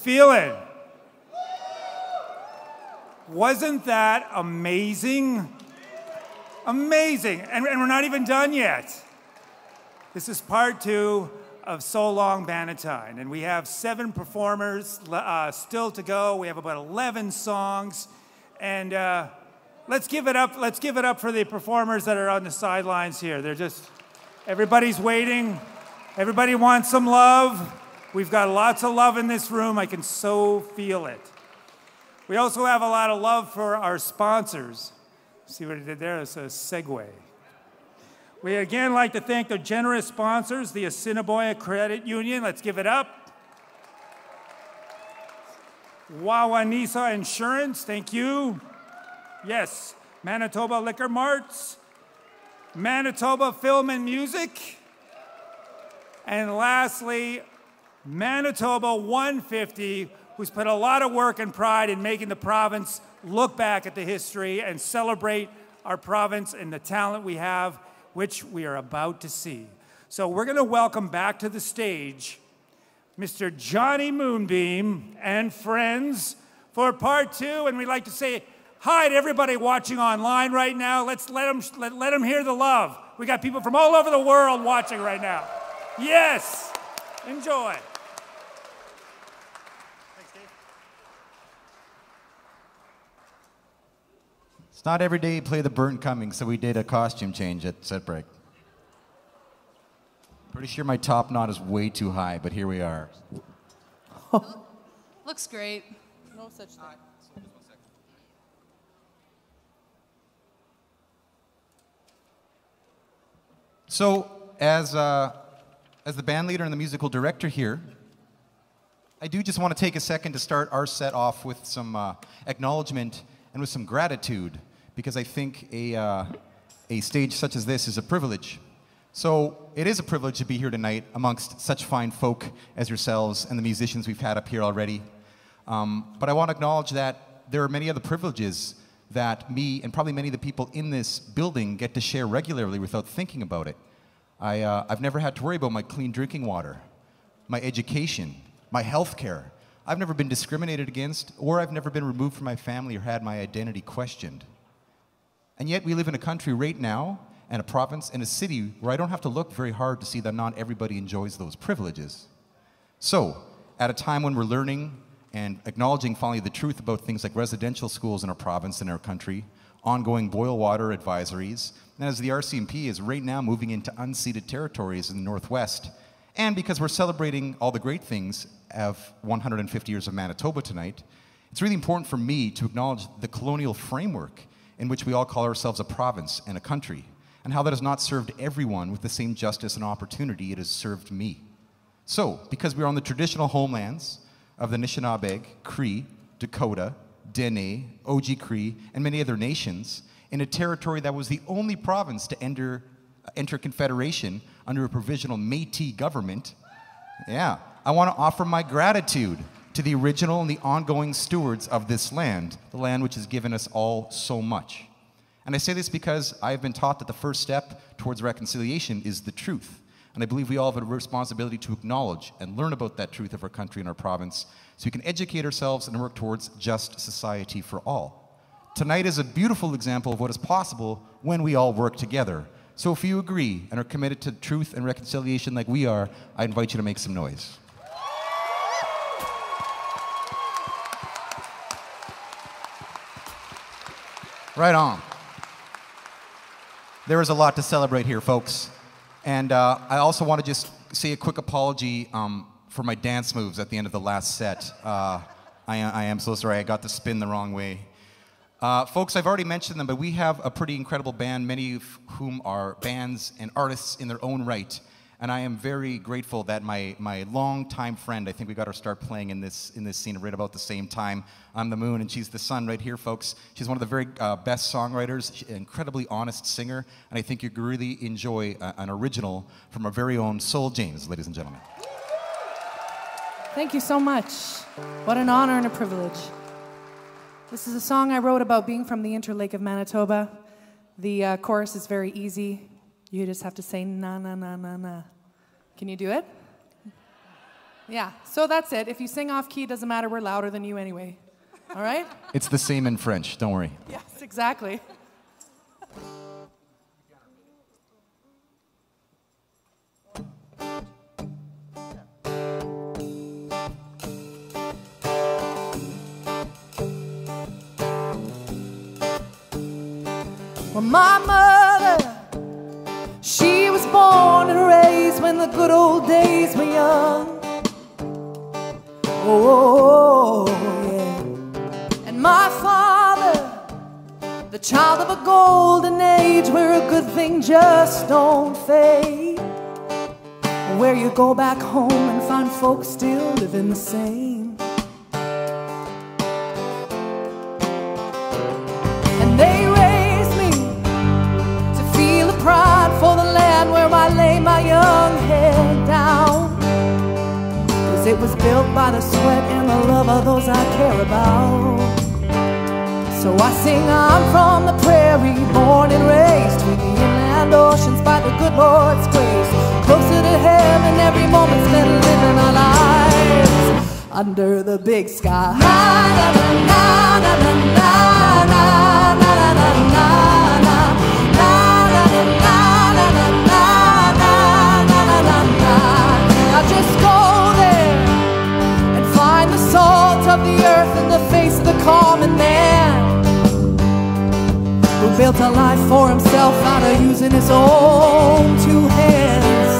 You feel it? Wasn't that amazing? Amazing. And, and we're not even done yet. This is part two of So Long Bannatyne. And we have seven performers uh, still to go. We have about 11 songs. And uh, let's give it up. Let's give it up for the performers that are on the sidelines here. They're just, everybody's waiting. Everybody wants some love. We've got lots of love in this room. I can so feel it. We also have a lot of love for our sponsors. See what I did there? It's a segue. We again like to thank the generous sponsors, the Assiniboine Credit Union. Let's give it up. Wawanesa Insurance, thank you. Yes, Manitoba Liquor Marts, Manitoba Film and Music, and lastly, Manitoba 150, who's put a lot of work and pride in making the province look back at the history and celebrate our province and the talent we have, which we are about to see. So we're going to welcome back to the stage Mr. Jonny Moonbeam and friends for part two. And we'd like to say hi to everybody watching online right now. Let's let them, let, let them hear the love. We got people from all over the world watching right now. Yes, enjoy. Thanks, Dave. It's not every day you play the Burton Cummings, so we did a costume change at set break. Pretty sure my top knot is way too high, but here we are. Looks great. No such thing. So, as, uh, as the band leader and the musical director here, I do just want to take a second to start our set off with some uh, acknowledgement and with some gratitude, because I think a, uh, a stage such as this is a privilege. So, it is a privilege to be here tonight amongst such fine folk as yourselves and the musicians we've had up here already. Um, but I want to acknowledge that there are many other privileges that me and probably many of the people in this building get to share regularly without thinking about it. I, uh, I've never had to worry about my clean drinking water, my education, my health care. I've never been discriminated against, or I've never been removed from my family or had my identity questioned. And yet, we live in a country right now, and a province, and a city where I don't have to look very hard to see that not everybody enjoys those privileges. So, at a time when we're learning and acknowledging finally the truth about things like residential schools in our province and our country, ongoing boil water advisories, and as the RCMP is right now moving into unceded territories in the Northwest, and because we're celebrating all the great things of 150 years of Manitoba tonight, it's really important for me to acknowledge the colonial framework in which we all call ourselves a province and a country, and how that has not served everyone with the same justice and opportunity it has served me. So, because we are on the traditional homelands of the Anishinaabe, Cree, Dakota, Dene, Oji-Cree, and many other nations, in a territory that was the only province to enter, uh, enter Confederation under a provisional Métis government, yeah, I want to offer my gratitude to the original and the ongoing stewards of this land, the land which has given us all so much. And I say this because I have been taught that the first step towards reconciliation is the truth. And I believe we all have a responsibility to acknowledge and learn about that truth of our country and our province so we can educate ourselves and work towards just society for all. Tonight is a beautiful example of what is possible when we all work together. So if you agree and are committed to truth and reconciliation like we are, I invite you to make some noise. Right on. There is a lot to celebrate here, folks. And uh, I also want to just say a quick apology um, for my dance moves at the end of the last set. Uh, I, I am so sorry, I got the spin the wrong way. Uh, folks, I've already mentioned them, but we have a pretty incredible band, many of whom are bands and artists in their own right. And I am very grateful that my, my longtime friend, I think we got her start playing in this, in this scene right about the same time. I'm the moon, and she's the sun right here, folks. She's one of the very uh, best songwriters, incredibly honest singer, and I think you really enjoy uh, an original from our very own Sol James, ladies and gentlemen. Thank you so much. What an honor and a privilege. This is a song I wrote about being from the Interlake of Manitoba. The uh, chorus is very easy. You just have to say na na na na na. Can you do it? Yeah, so that's it. If you sing off key, it doesn't matter. We're louder than you anyway. All right? It's the same in French, don't worry. Yes, exactly. Well, my mother, she was born and raised when the good old days were young. Oh, oh, oh, yeah. And my father, the child of a golden age where a good thing just don't fade. Where you go back home and find folks still living the same. It was built by the sweat and the love of those I care about. So I sing, I'm from the prairie, born and raised between the inland oceans by the good Lord's grace. Closer to heaven, every moment spent living our lives under the big sky. Na, na, na, na, na, na, na, na, na. Na, earth in the face of the common man who built a life for himself out of using his own two hands.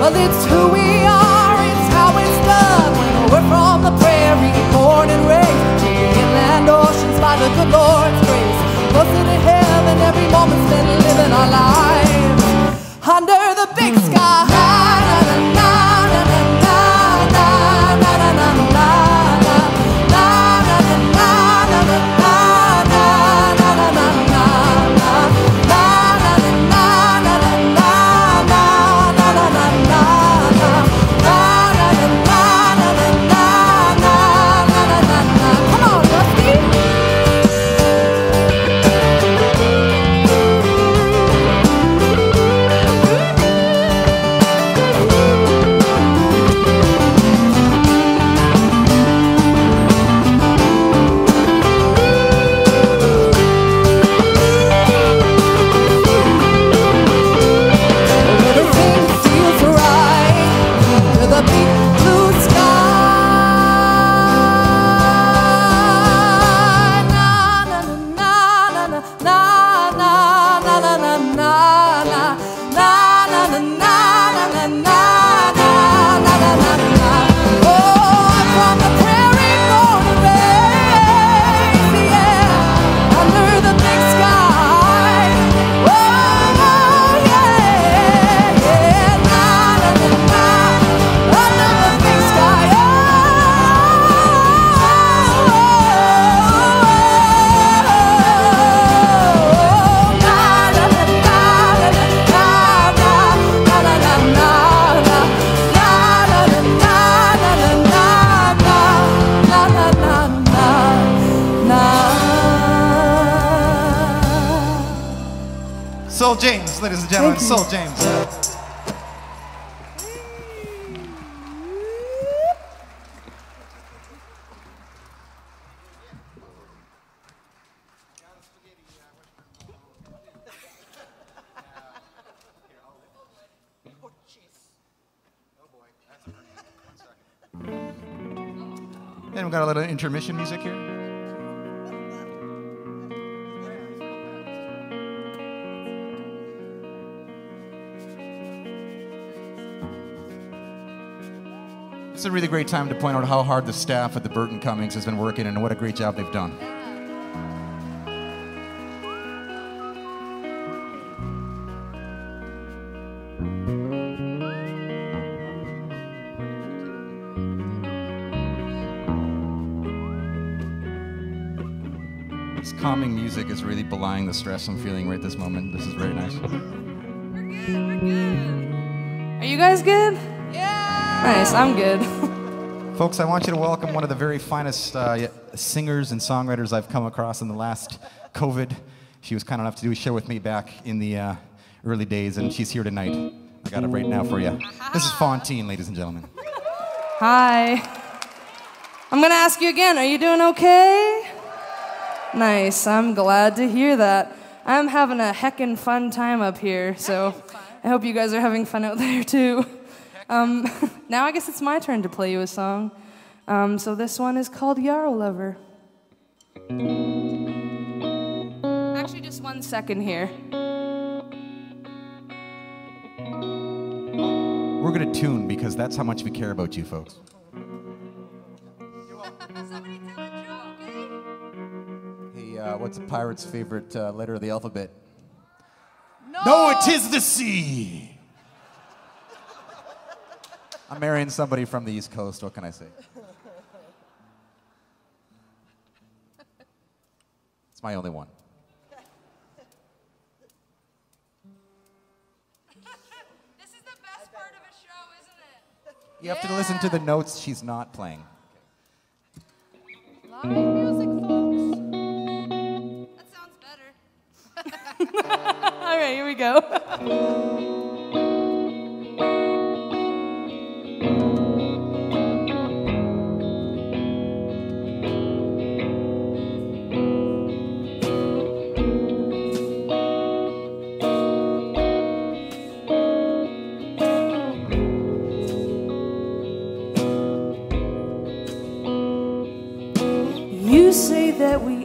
Well, it's who we are, it's how it's done. We're from the prairie, born and raised, to the inland oceans by the good Lord's grace. Closer to heaven, every moment spent living our lives under the big sky. Na na na na James, ladies and gentlemen, Sol James. And we got a little intermission music here. It's a really great time to point out how hard the staff at the Burton Cummings has been working and what a great job they've done. This calming music is really belying the stress I'm feeling right this moment. This is very nice. We're good, we're good. Are you guys good? Nice, I'm good. Folks, I want you to welcome one of the very finest uh, singers and songwriters I've come across in the last COVID. She was kind enough to do a show with me back in the uh, early days, and she's here tonight. I got it right now for you. This is Fontine, ladies and gentlemen. Hi. I'm gonna ask you again, are you doing okay? Nice, I'm glad to hear that. I'm having a heckin' fun time up here, so I hope you guys are having fun out there too. Um, now I guess it's my turn to play you a song. Um, so this one is called Yarrow Lover. Actually, just one second here. We're gonna tune because that's how much we care about you folks. Hey, uh, what's a pirate's favorite uh, letter of the alphabet? No, it is the C. I'm marrying somebody from the East Coast. What can I say? It's my only one. This is the best part of a show, isn't it? You have to listen to the notes she's not playing. Live music, folks. That sounds better. All right, here we go.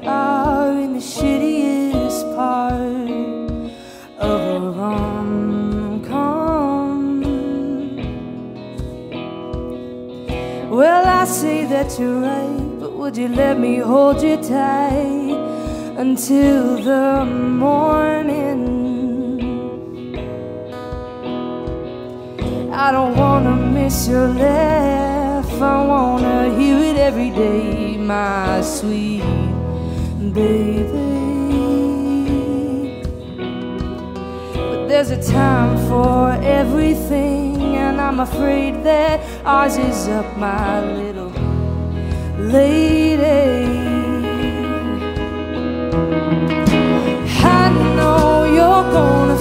Are in the shittiest part of a rom-com. Well, I say that you're right, but would you let me hold you tight until the morning? I don't wanna miss your laugh. I wanna hear it every day, my sweet baby. But there's a time for everything, and I'm afraid that ours is up, my little lady. I know you're gonna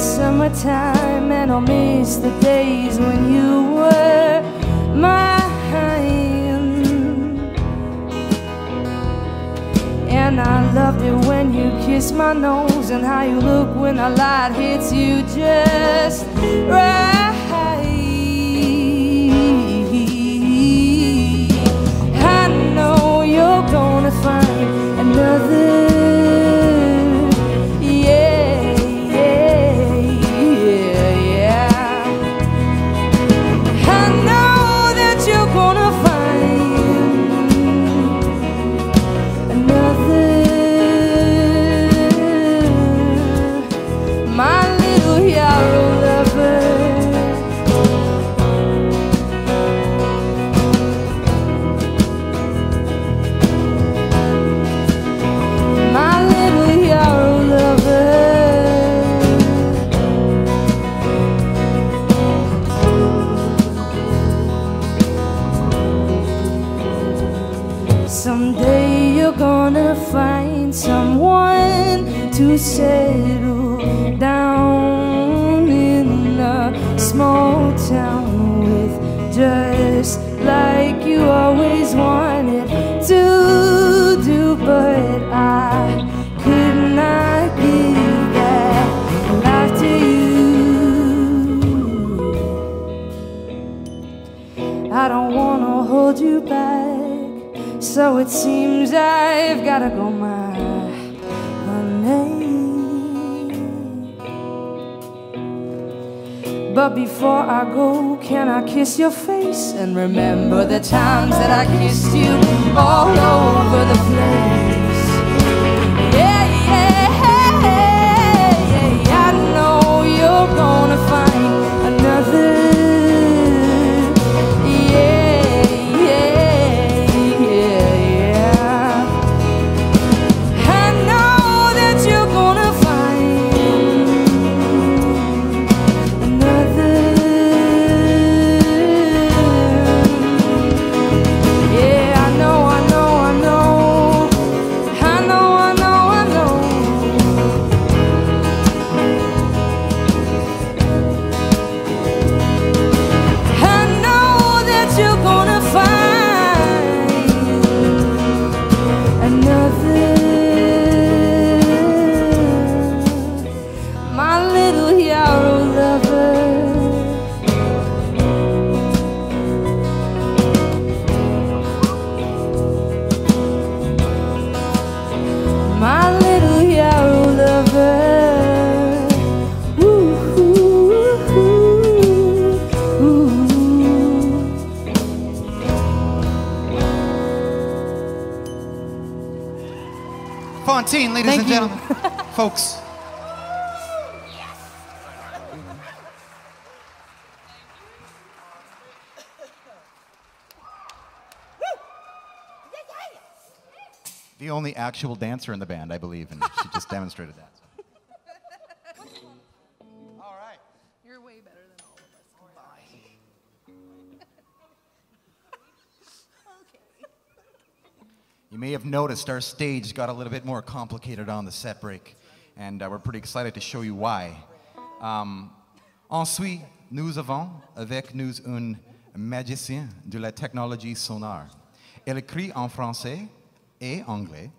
summertime, and I'll miss the days when you were mine. And I loved it when you kissed my nose, and how you look when the light hits you just right. Gotta go my honey. But before I go, can I kiss your face and remember the times that I kissed you all over the place? Folks. The only actual dancer in the band, I believe, and she just demonstrated that. All right. You're way better than all of us combined. You may have noticed our stage got a little bit more complicated on the set break, and uh, we're pretty excited to show you why. Um, ensuite, nous avons avec nous un magicien de la technologie sonore. Elle écrit en français et anglais,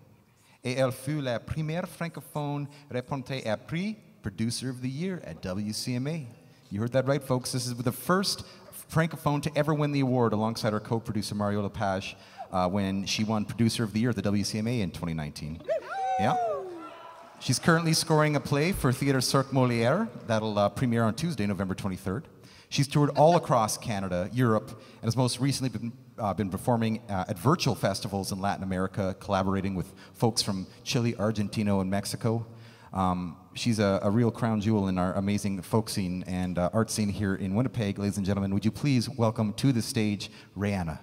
et elle fut la première francophone répondée à prix Producer of the Year at WCMA. You heard that right, folks. This is the first francophone to ever win the award alongside our co-producer Mario Lepage uh, when she won Producer of the Year at the WCMA in 2019. Yeah. She's currently scoring a play for Theatre Cercle Molière that'll uh, premiere on Tuesday, November 23rd. She's toured all across Canada, Europe, and has most recently been, uh, been performing uh, at virtual festivals in Latin America, collaborating with folks from Chile, Argentina, and Mexico. Um, she's a, a real crown jewel in our amazing folk scene and uh, art scene here in Winnipeg. Ladies and gentlemen, would you please welcome to the stage Rayannah?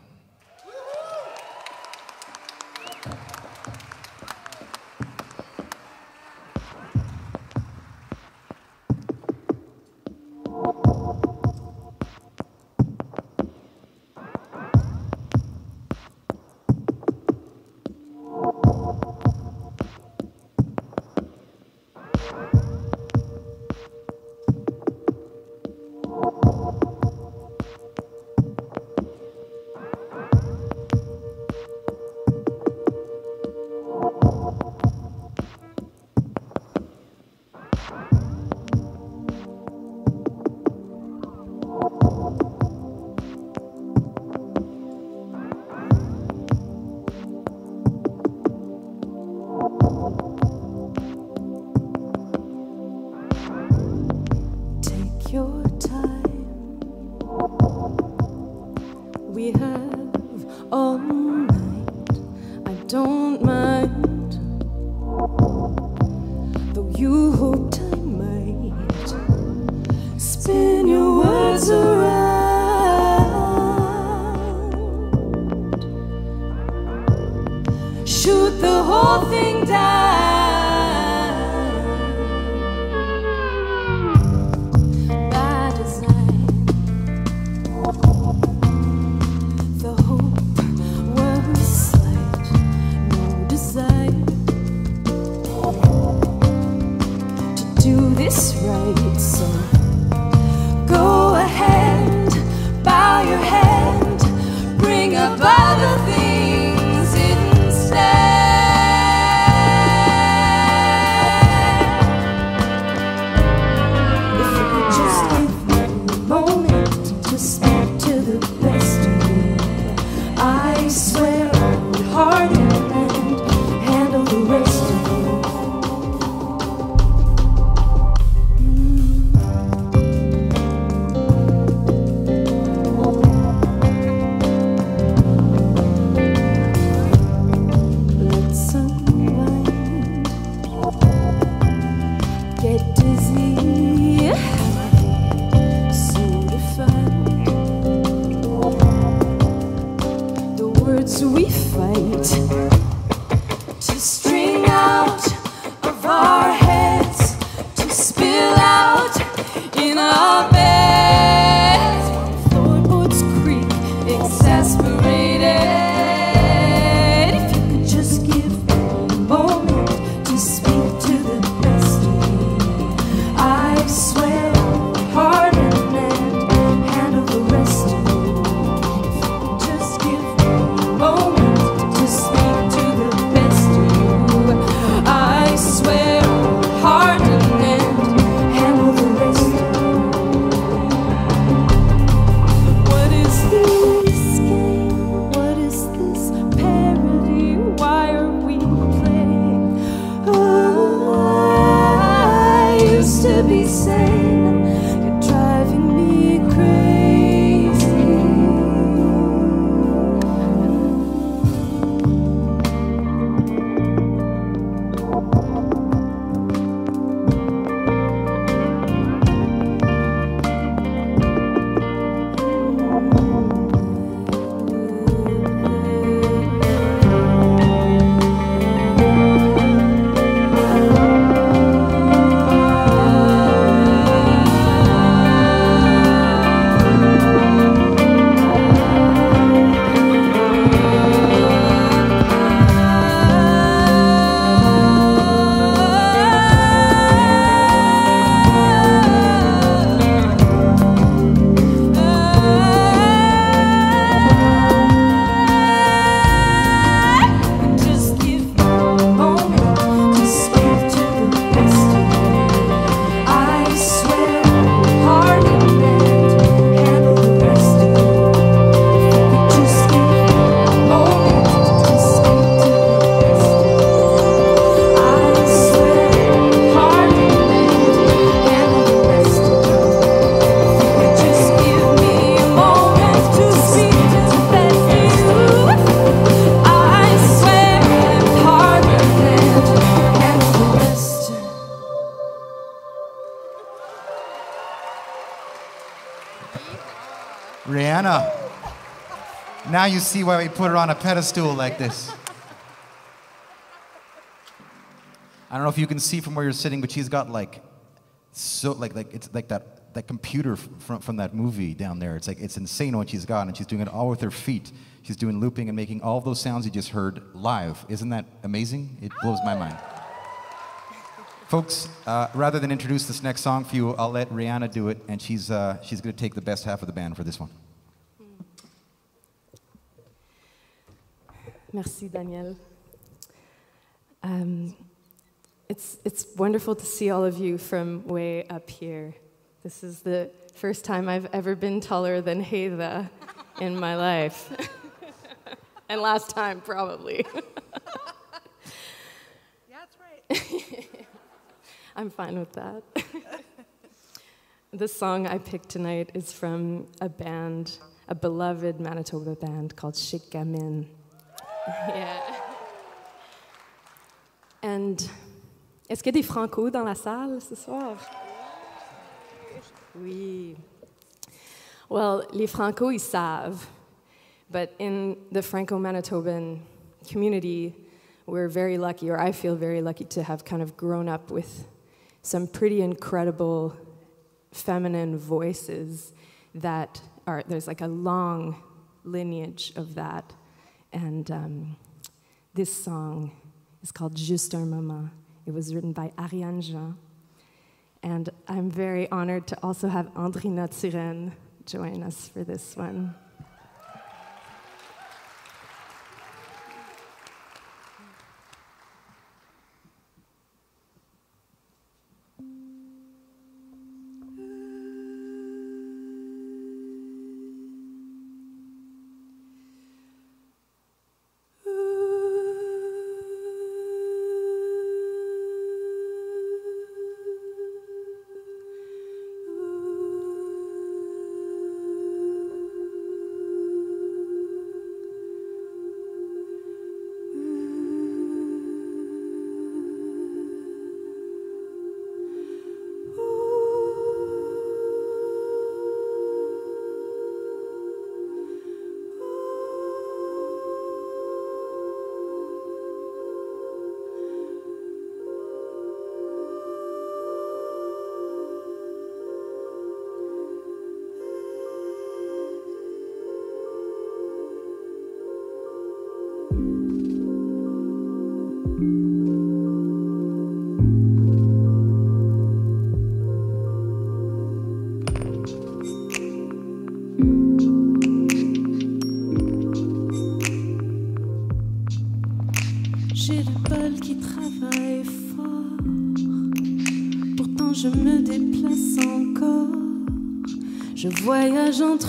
Now you see why we put her on a pedestal like this. I don't know if you can see from where you're sitting, but she's got like so like like it's like that that computer from from that movie down there. It's like it's insane what she's got, and she's doing it all with her feet. She's doing looping and making all those sounds you just heard live. Isn't that amazing? It blows my mind. Folks, uh, rather than introduce this next song for you, I'll let Rayannah do it, and she's uh, she's going to take the best half of the band for this one. Merci, Daniel. Um, it's, it's wonderful to see all of you from way up here. This is the first time I've ever been taller than Heather in my life. and last time, probably. Yeah, that's right. I'm fine with that. the song I picked tonight is from a band, a beloved Manitoba band called Chic Gamine. yeah. And est-ce qu'il y a des Franco dans la salle ce soir? Oui. Well, les Franco, ils savent. But in the Franco Manitoban community, we're very lucky, or I feel very lucky to have kind of grown up with some pretty incredible feminine voices that are, there's like a long lineage of that. And um, this song is called Juste un moment. It was written by Ariane Jean. And I'm very honored to also have Andrina Turenne join us for this one.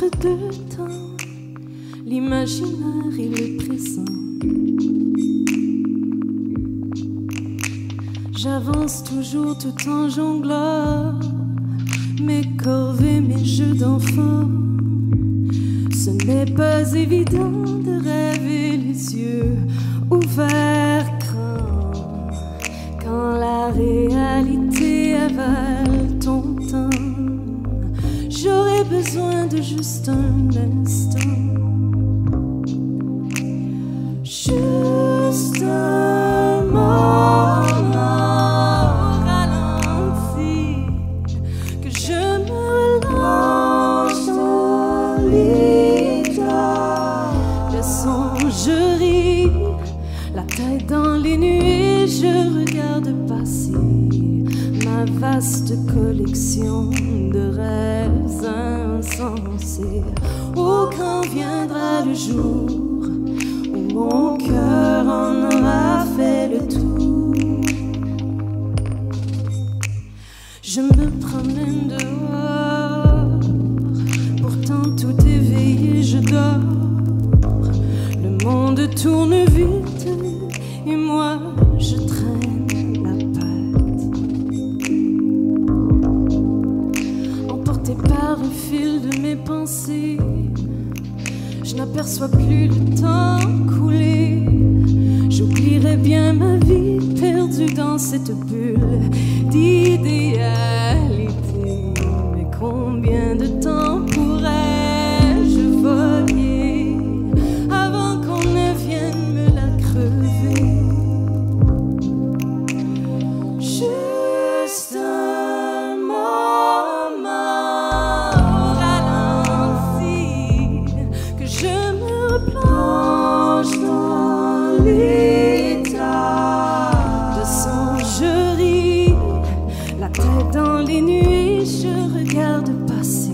Entre deux dans les nuées, je regarde passer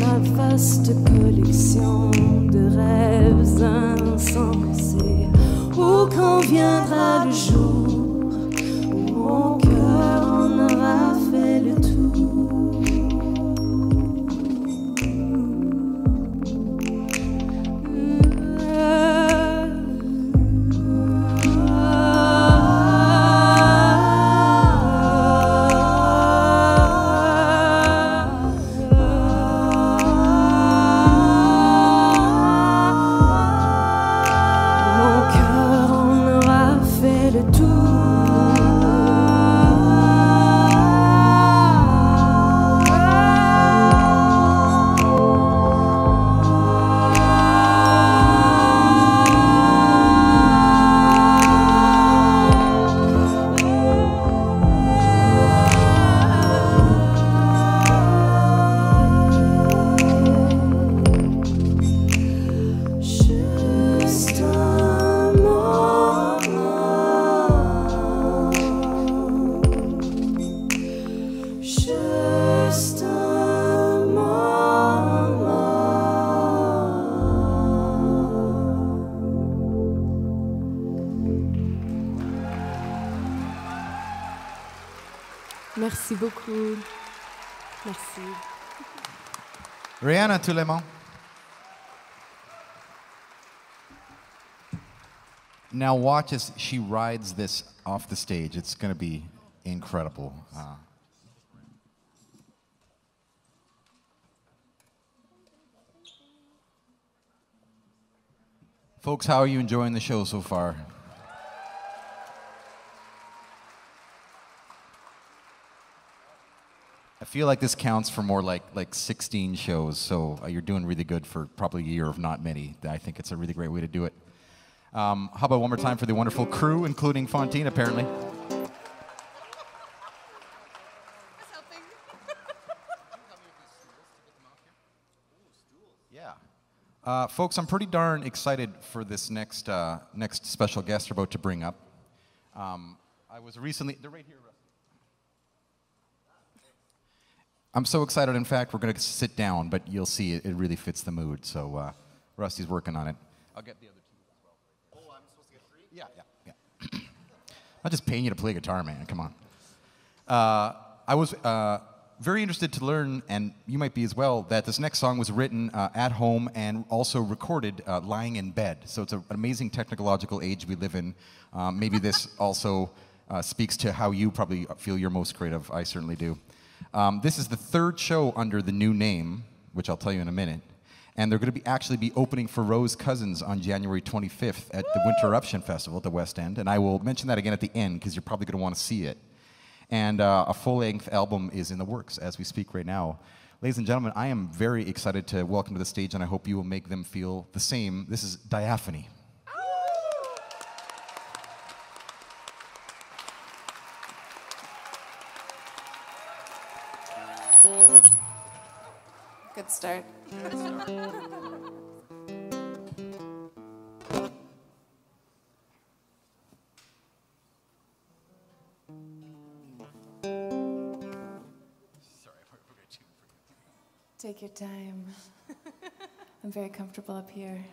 ma vaste collection de rêves insensés. Où quand viendra le Rayannah Toulemont. Now watch as she rides this off the stage. It's going to be incredible. Uh, folks, how are you enjoying the show so far? Feel like this counts for more like like 16 shows, so uh, you're doing really good for probably a year of not many. I think it's a really great way to do it. Um, how about one more time for the wonderful crew, including Fontine, apparently. Yeah. Uh, folks, I'm pretty darn excited for this next uh, next special guest we're about to bring up. Um, I was recently. They're right here. Rusty. I'm so excited. In fact, we're going to sit down, but you'll see it, it really fits the mood. So uh, Rusty's working on it. I'll get the other two as well. Oh, I'm supposed to get three? Yeah, yeah, yeah. I'm just paying you to play guitar, man. Come on. Uh, I was uh, very interested to learn, and you might be as well, that this next song was written uh, at home and also recorded uh, lying in bed. So it's an amazing technological age we live in. Um, maybe this also uh, speaks to how you probably feel you're most creative. I certainly do. Um, this is the third show under the new name, which I'll tell you in a minute. And they're going to be actually be opening for Rose Cousins on January 25th at the Winterruption Festival at the West End. And I will mention that again at the end because you're probably going to want to see it. And uh, a full length album is in the works as we speak right now. Ladies and gentlemen, I am very excited to welcome to the stage, and I hope you will make them feel the same. This is Diaphanie. Good start. Take your time. I'm very comfortable up here.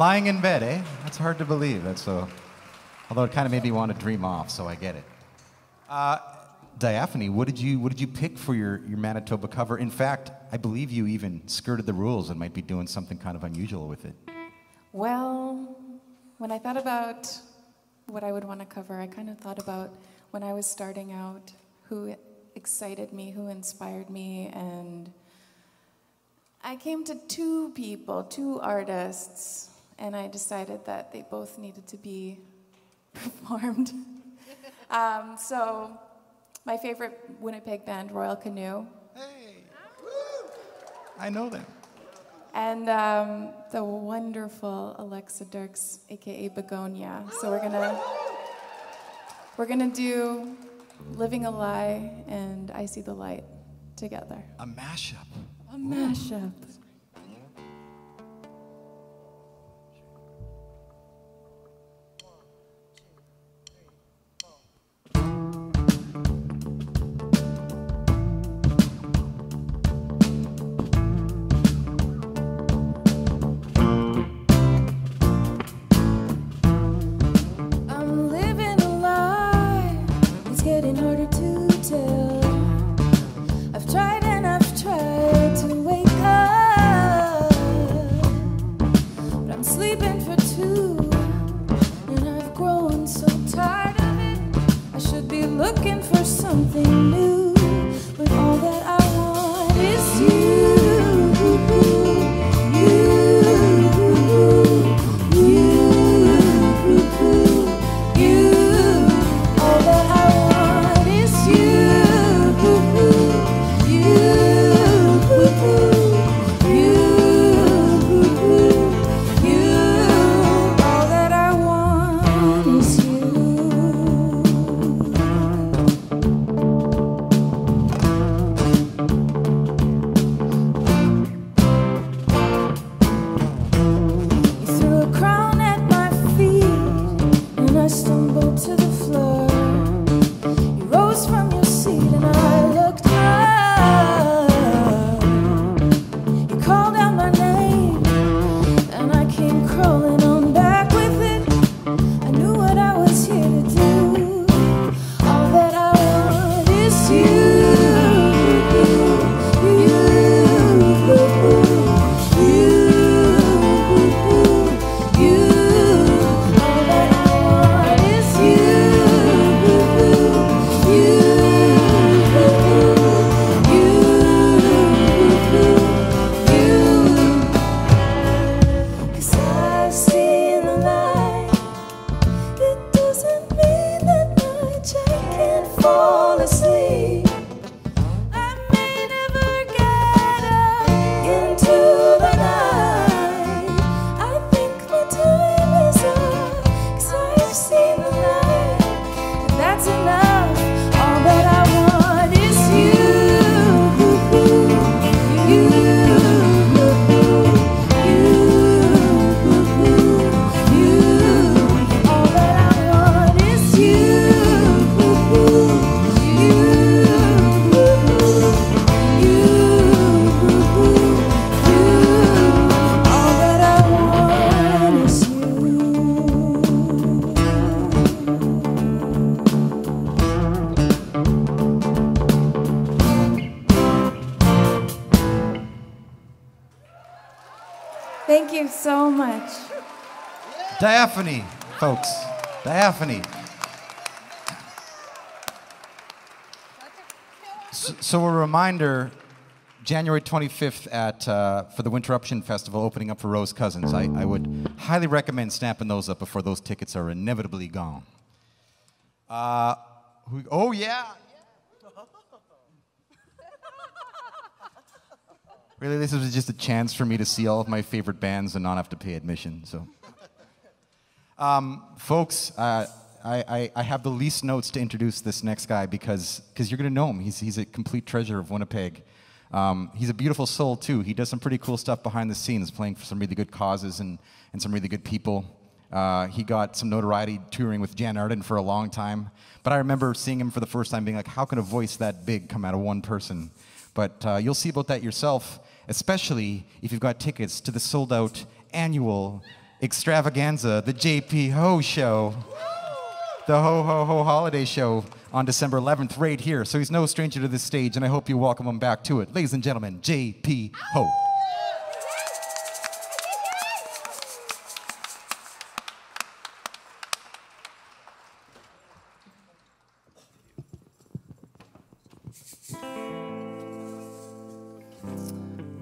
Lying in bed, eh? That's hard to believe. That's so. Although it kind of made me want to dream off, so I get it. Uh, what did you what did you pick for your, your Manitoba cover? In fact, I believe you even skirted the rules and might be doing something kind of unusual with it. Well, when I thought about what I would want to cover, I kind of thought about when I was starting out, who excited me, who inspired me, and I came to two people, two artists, and I decided that they both needed to be performed. um, so, my favorite Winnipeg band, Royal Canoe, hey I know them. and um, the wonderful Alexa Dirks, aka Begonia. So we're gonna we're gonna do "Living a Lie" and "I See the Light" together. A mashup. A mashup. Thank reminder, January 25th at uh, for the Winterruption Festival, opening up for Rose Cousins. I, I would highly recommend snapping those up before those tickets are inevitably gone. Uh, oh yeah. Really, this was just a chance for me to see all of my favorite bands and not have to pay admission. So. Um, folks, uh, I, I, I have the least notes to introduce this next guy because because you're going to know him. He's, he's a complete treasure of Winnipeg. Um, he's a beautiful soul, too. He does some pretty cool stuff behind the scenes, playing for some really good causes and, and some really good people. Uh, he got some notoriety touring with Jann Arden for a long time. But I remember seeing him for the first time being like, how can a voice that big come out of one person? But uh, you'll see about that yourself, especially if you've got tickets to the sold out annual extravaganza, the JP Hoe Show, the Ho Ho Ho Holiday Show on December 11th, right here. So he's no stranger to this stage, and I hope you welcome him back to it. Ladies and gentlemen, JP Hoe.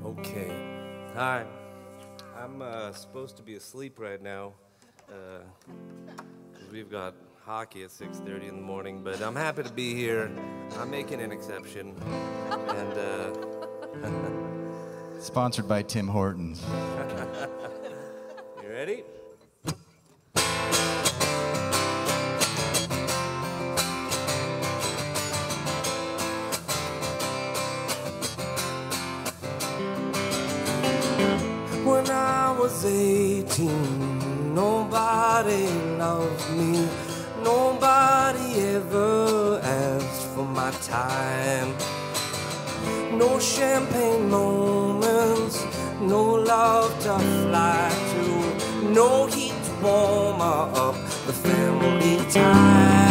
Okay. Hi. I'm uh, supposed to be asleep right now. Uh, we've got hockey at 6:30 in the morning, but I'm happy to be here. I'm making an exception. And uh, Sponsored by Tim Hortons. you ready? When I was 18, nobody loved me. Nobody ever asked for my time. No champagne moments, no love to fly to, no heat to warm up the family ties.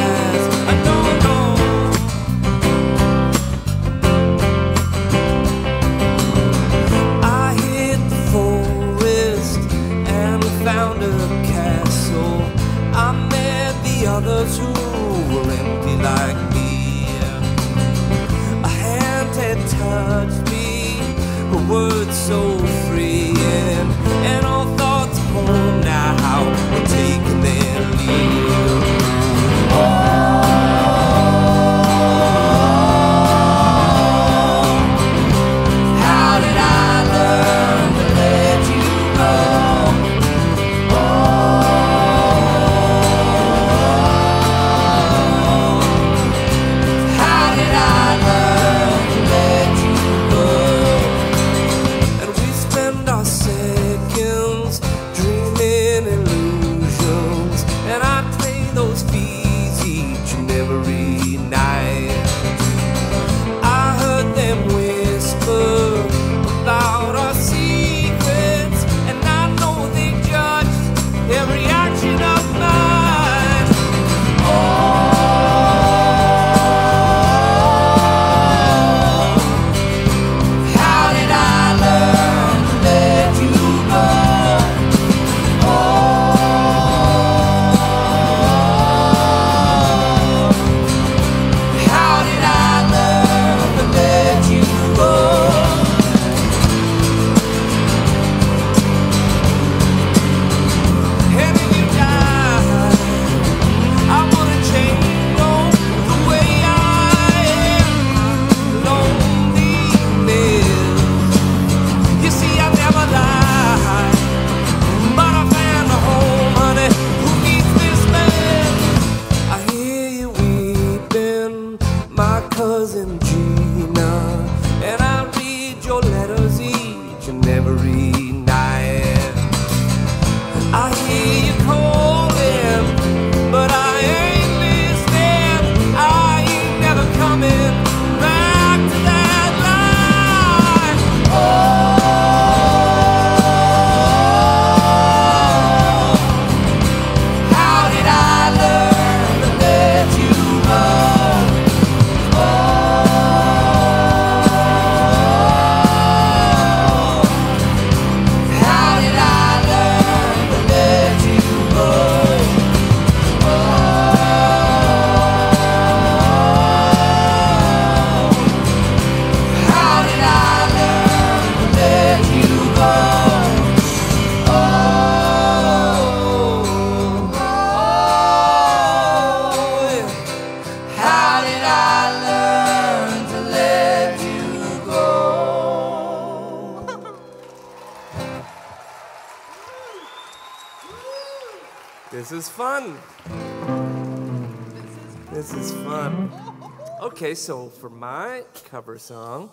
Cover song,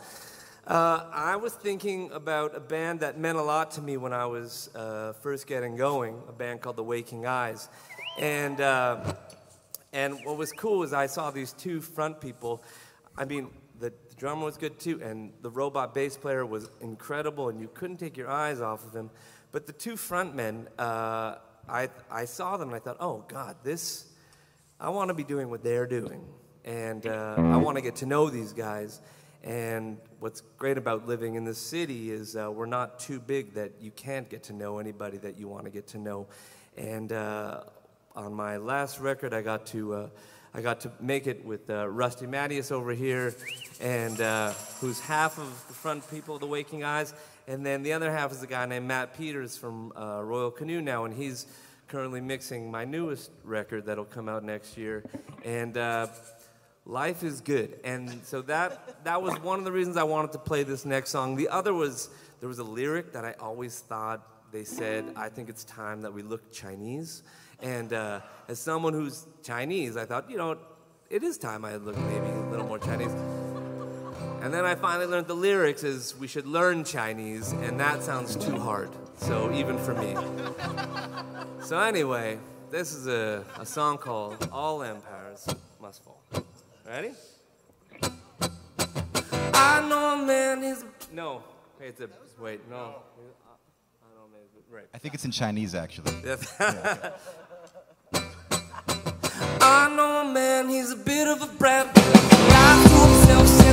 uh, I was thinking about a band that meant a lot to me when I was uh, first getting going, a band called The Waking Eyes. And, uh, and what was cool is I saw these two front people. I mean, the, the drummer was good too, and the robot bass player was incredible, and you couldn't take your eyes off of him. But the two front men, uh, I, I saw them and I thought, oh God, this, I want to be doing what they're doing. And uh, I want to get to know these guys. And what's great about living in this city is uh, we're not too big that you can't get to know anybody that you want to get to know. And uh, on my last record, I got to, uh, I got to make it with uh, Rusty Matyas over here, and uh, who's half of the front people of the Waking Eyes, and then the other half is a guy named Matt Peters from uh, Royal Canoe now, and he's currently mixing my newest record that'll come out next year. And life is good, and so that that was one of the reasons I wanted to play this next song. The other was there was a lyric that I always thought they said, "I think it's time that we look Chinese." And uh, as someone who's Chinese, I thought, you know, it is time I look maybe a little more Chinese. And then I finally learned the lyrics is we should learn Chinese, and that sounds too hard. So even for me. So anyway, this is a, a song called All Empires Must Fall. Ready? I know a man is no. Wait, it's a wait, no. I don't know, right. I think it's in Chinese, actually. Yes. I know a man, he's a bit of a brat. Lies to himself,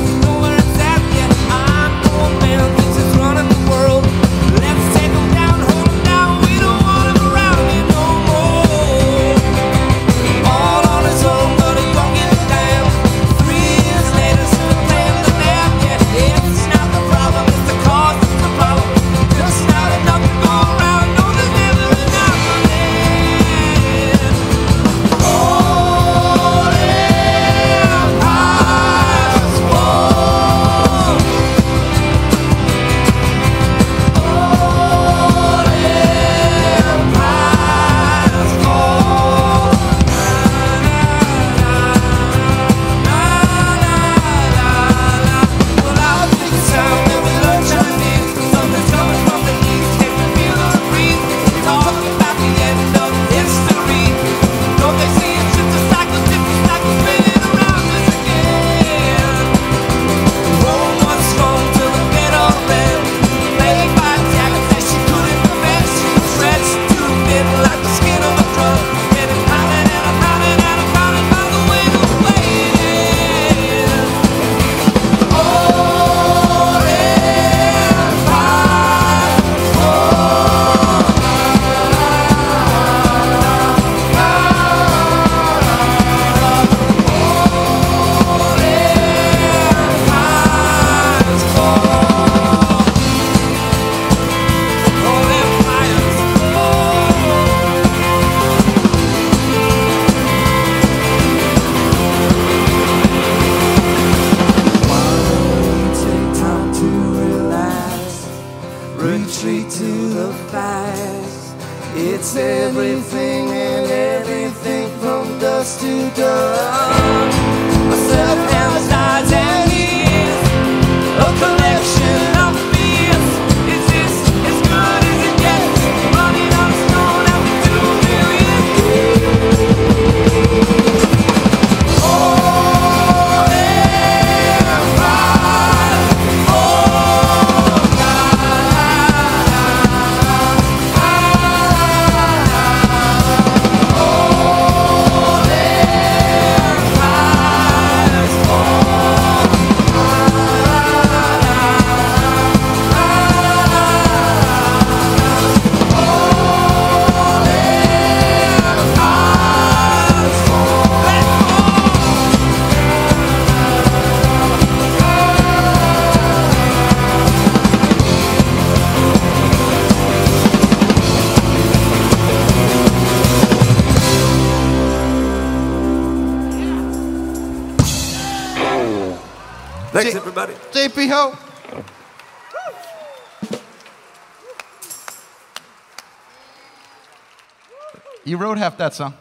half that song.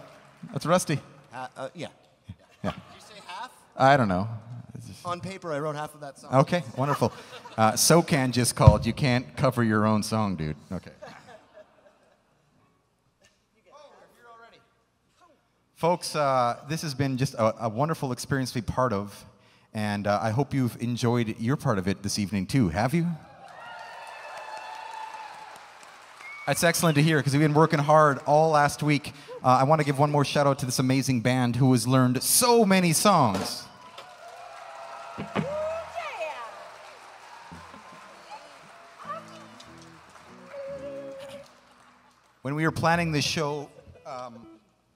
That's Rusty. Uh, uh, yeah. Yeah. Did you say half? I don't know. On paper, I wrote half of that song. Okay, wonderful. Uh, SOCAN just called. You can't cover your own song, dude. Okay. Folks, uh, this has been just a, a wonderful experience to be part of, and uh, I hope you've enjoyed your part of it this evening too. Have you? That's excellent to hear because we've been working hard all last week. Uh, I want to give one more shout out to this amazing band who has learned so many songs. When we were planning this show, um,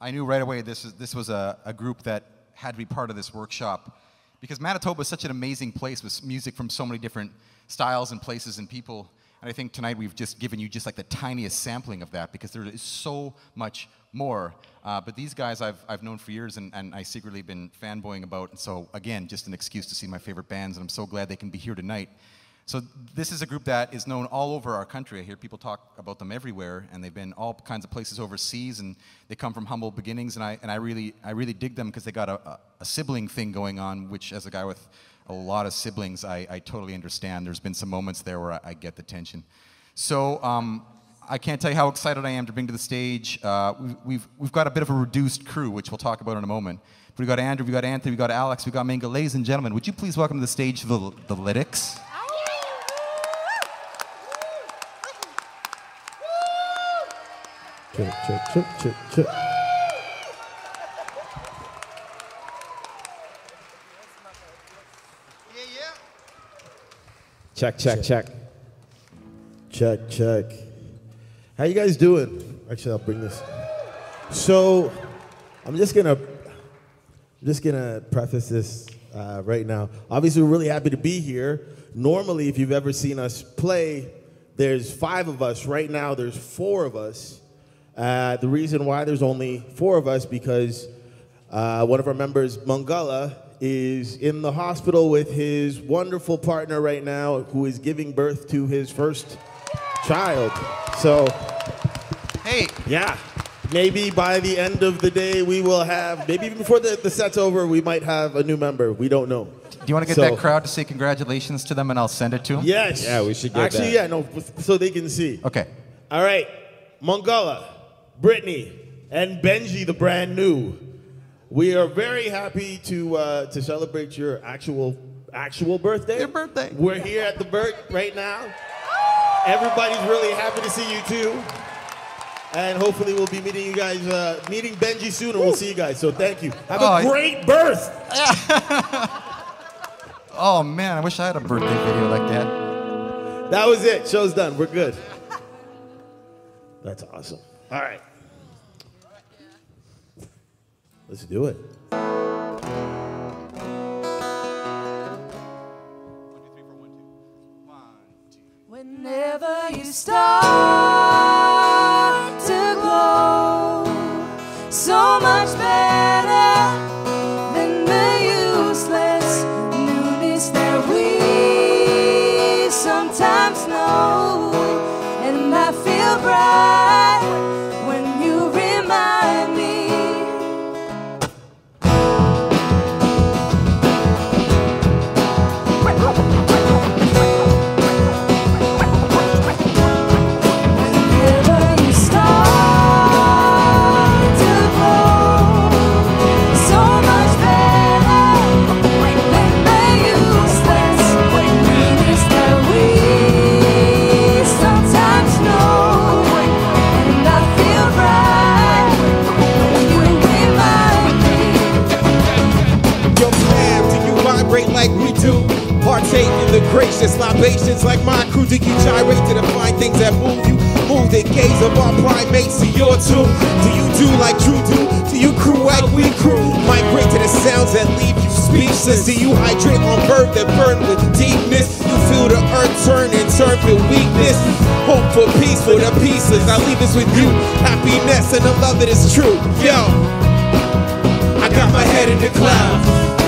I knew right away this, is, this was a, a group that had to be part of this workshop because Manitoba is such an amazing place with music from so many different styles and places and people. And I think tonight we've just given you just like the tiniest sampling of that because there is so much more. Uh, but these guys I've, I've known for years and, and I secretly been fanboying about. And so, again, just an excuse to see my favorite bands. And I'm so glad they can be here tonight. So this is a group that is known all over our country. I hear people talk about them everywhere, and they've been all kinds of places overseas, and they come from humble beginnings. And I and I really I really dig them because they got a, a, a sibling thing going on, which as a guy with a lot of siblings, I, I totally understand. There's been some moments there where I, I get the tension. So um, I can't tell you how excited I am to bring to the stage. Uh, we've, we've, we've got a bit of a reduced crew, which we'll talk about in a moment. But we've got Andrew, we've got Anthony, we've got Alex, we've got Minga. Ladies and gentlemen, would you please welcome to the stage the, the Lytics? Check, check, check, check, check. Check, check, check. Check, check. How you guys doing? Actually, I'll bring this. So, I'm just gonna, I'm just gonna preface this uh, right now. Obviously, we're really happy to be here. Normally, if you've ever seen us play, there's five of us. Right now, there's four of us. Uh, the reason why there's only four of us because uh, one of our members, Mangala, is in the hospital with his wonderful partner right now, who is giving birth to his first child. So, hey, yeah, maybe by the end of the day we will have. Maybe even before the, the set's over, we might have a new member. We don't know. Do you want to get So- that crowd to say congratulations to them and I'll send it to them? Yes. Yeah, we should get Actually, that. yeah, no, so they can see. Okay. All right, Mongala, Brittany, and Benji, the brand new. We are very happy to uh, to celebrate your actual actual birthday. Your birthday. We're here at the Burt right now. Everybody's really happy to see you too. And hopefully we'll be meeting you guys, uh, meeting Benji soon, and we'll see you guys. So thank you. Have Oh, a I- great birth. Oh man, I wish I had a birthday video like that. That was it. Show's done. We're good. That's awesome. All right. Let's do it. Whenever you start the gracious libations like my crew. Do you gyrate to the fine things that move you? Move the gaze of our primates to your tune. Do you do like you do? Do you crew like we crew? Migrate to the sounds that leave you speechless. Do you hydrate on bird that burn with deepness? You feel the earth turn and turn with weakness. Hope for peace for the pieces. I leave this with you. Happiness and the love that is true. Yo, I got my head in the clouds.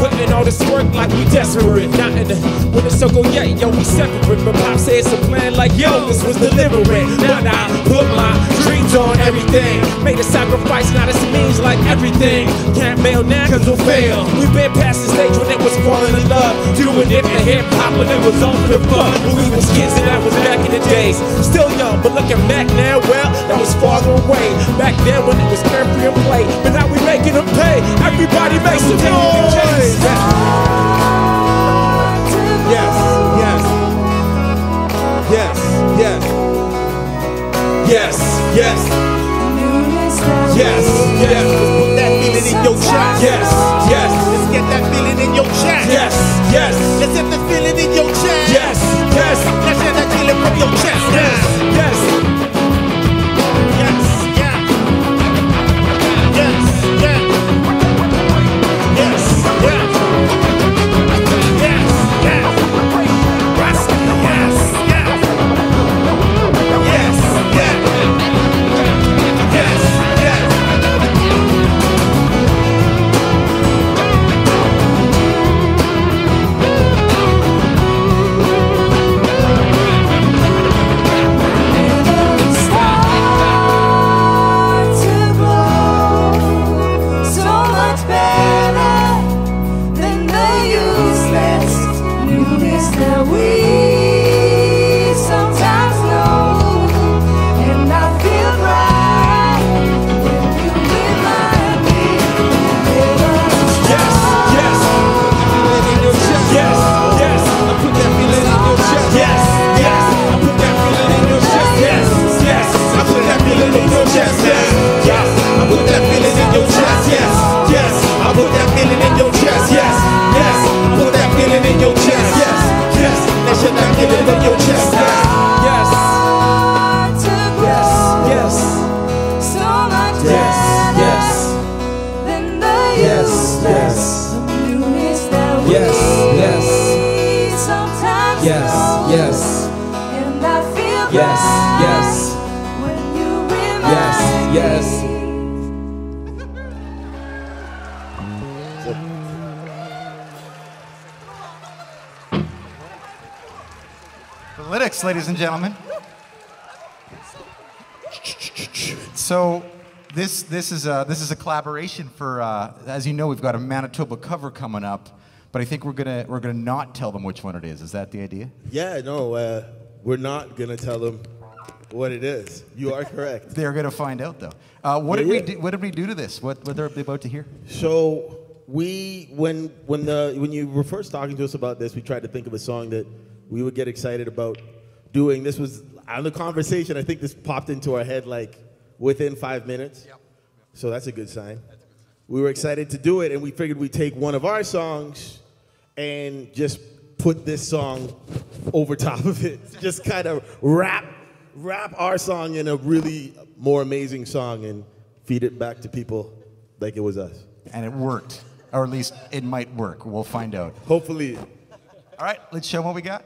Putting in all this work like we desperate. Not in the winner's circle yet, yo, we separate. But Pop said a plan like, yo, this was deliberate. Now I put my dreams on everything. Made a sacrifice, now as means like everything. Can't bail now, cause we'll fail. We've been past the stage when it was falling in love. Doing it in hip hop when it was on the fun. When we was kids and that was back in the days. Still young, but looking back now, well, that was farther away. Back then when it was carefree and play. But now we making them pay. Everybody makes a noise. Yes, yes. Yes, yes. Yes, yes. Yes, yes. Yes, yes. Yes, yes. Let's get the feeling in your chest. Yes, yes. Let's get that feeling from your chest. Yes, this is a this is a collaboration for uh, as you know we've got a Manitoba cover coming up, but I think we're gonna we're gonna not tell them which one it is. Is that the idea? Yeah, no, uh, we're not gonna tell them what it is. You are correct. They're gonna find out though. Uh, what Yeah, did we do, what did we do to this? What what are they about to hear? So we, when when the when you were first talking to us about this, we tried to think of a song that we would get excited about doing. This was on the conversation. I think this popped into our head like within five minutes. So that's a good sign. We were excited to do it, and we figured we'd take one of our songs and just put this song over top of it. Just kind of wrap wrap our song in a really more amazing song and feed it back to people like it was us. And it worked, or at least it might work. We'll find out. Hopefully. All right, let's show what we got.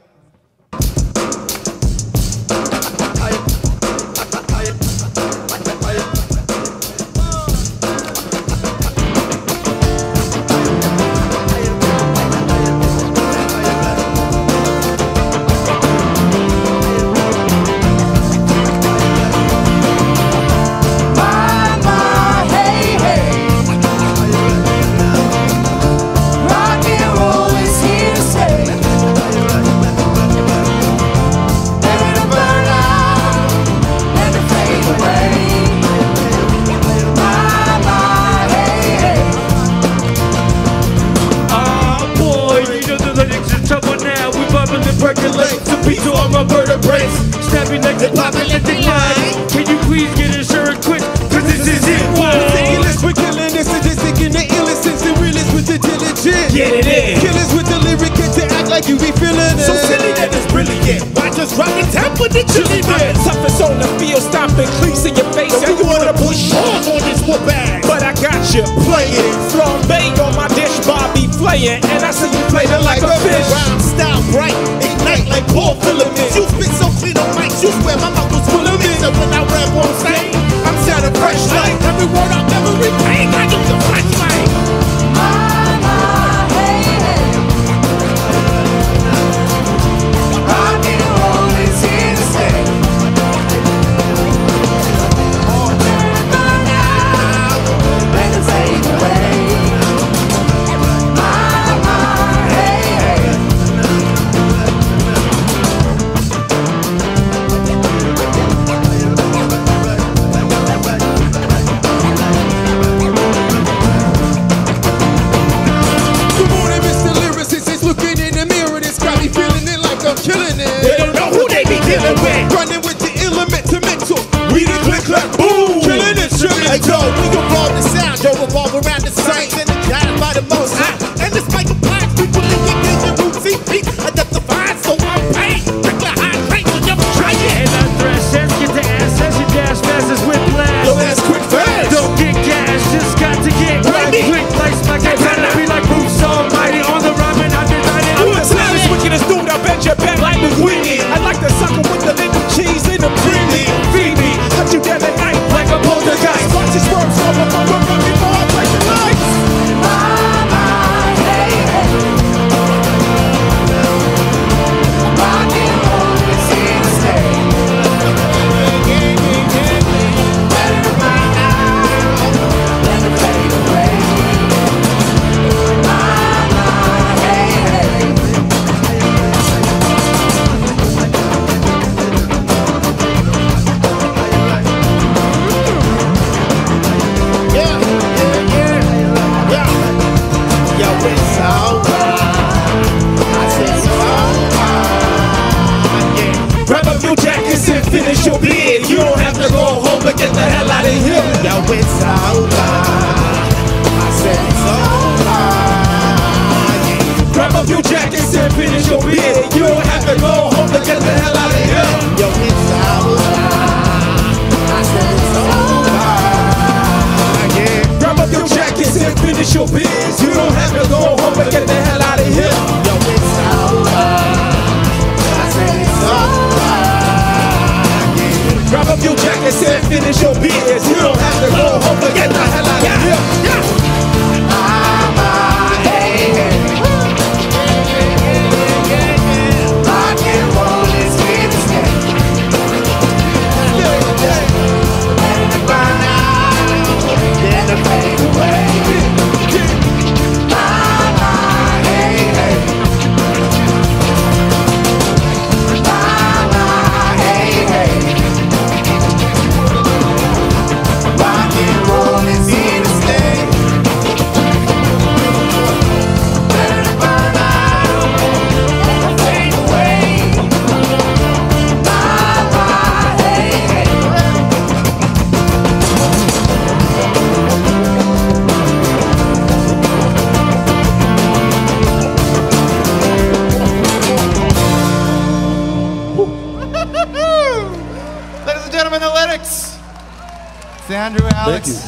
Alex,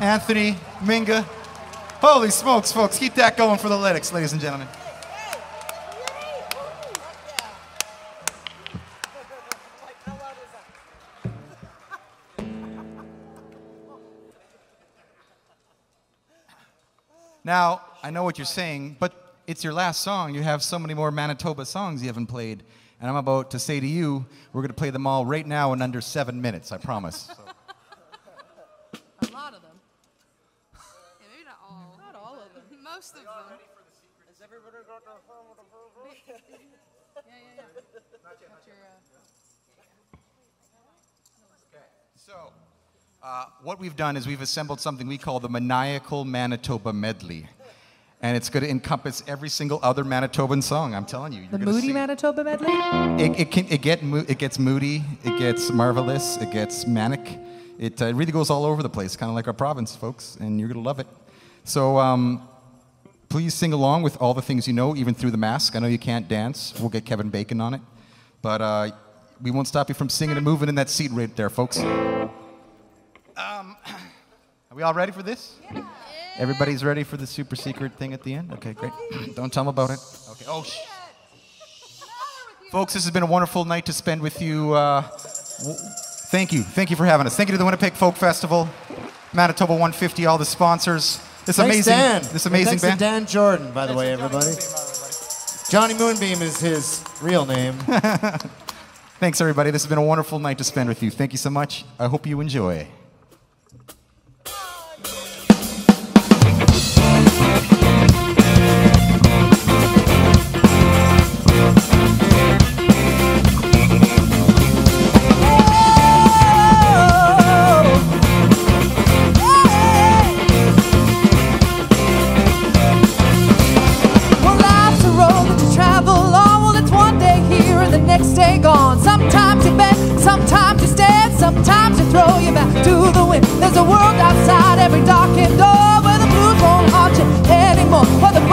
Anthony, Minga. Holy smokes, folks. Keep that going for the Lytics, ladies and gentlemen. Now, I know what you're saying, but it's your last song. You have so many more Manitoba songs you haven't played. And I'm about to say to you, we're going to play them all right now in under seven minutes, I promise. A lot of them. Yeah, maybe not all. Not all of them. Most of them. Has everybody got their phone with a Yeah, yeah, yeah. Got your, uh, So, uh, what we've done is we've assembled something we call the Maniacal Manitoba Medley. And it's going to encompass every single other Manitoban song, I'm telling you. You're The Moody Manitoba medley? It, it, can, it, get, it gets moody, it gets marvelous, it gets manic. It uh, really goes all over the place, kind of like our province, folks, and you're going to love it. So um, please sing along with all the things you know, even through the mask. I know you can't dance. We'll get Kevin Bacon on it. But uh, we won't stop you from singing and moving in that seat right there, folks. Are we all ready for this? Everybody's ready for the super secret thing at the end? Okay, great. Don't tell them about it. Okay. Oh, sh- Folks, this has been a wonderful night to spend with you. Uh, w- thank you. Thank you for having us. Thank you to the Winnipeg Folk Festival, Manitoba 150, all the sponsors. This Thanks, amazing, Dan. this And amazing thanks band. to Dan Jordan, by the way, everybody. Jonny Moonbeam is his real name. Thanks, everybody. This has been a wonderful night to spend with you. Thank you so much. I hope you enjoy. throw you back to the wind. There's a world outside every darkened door where the blues won't haunt you anymore. Where the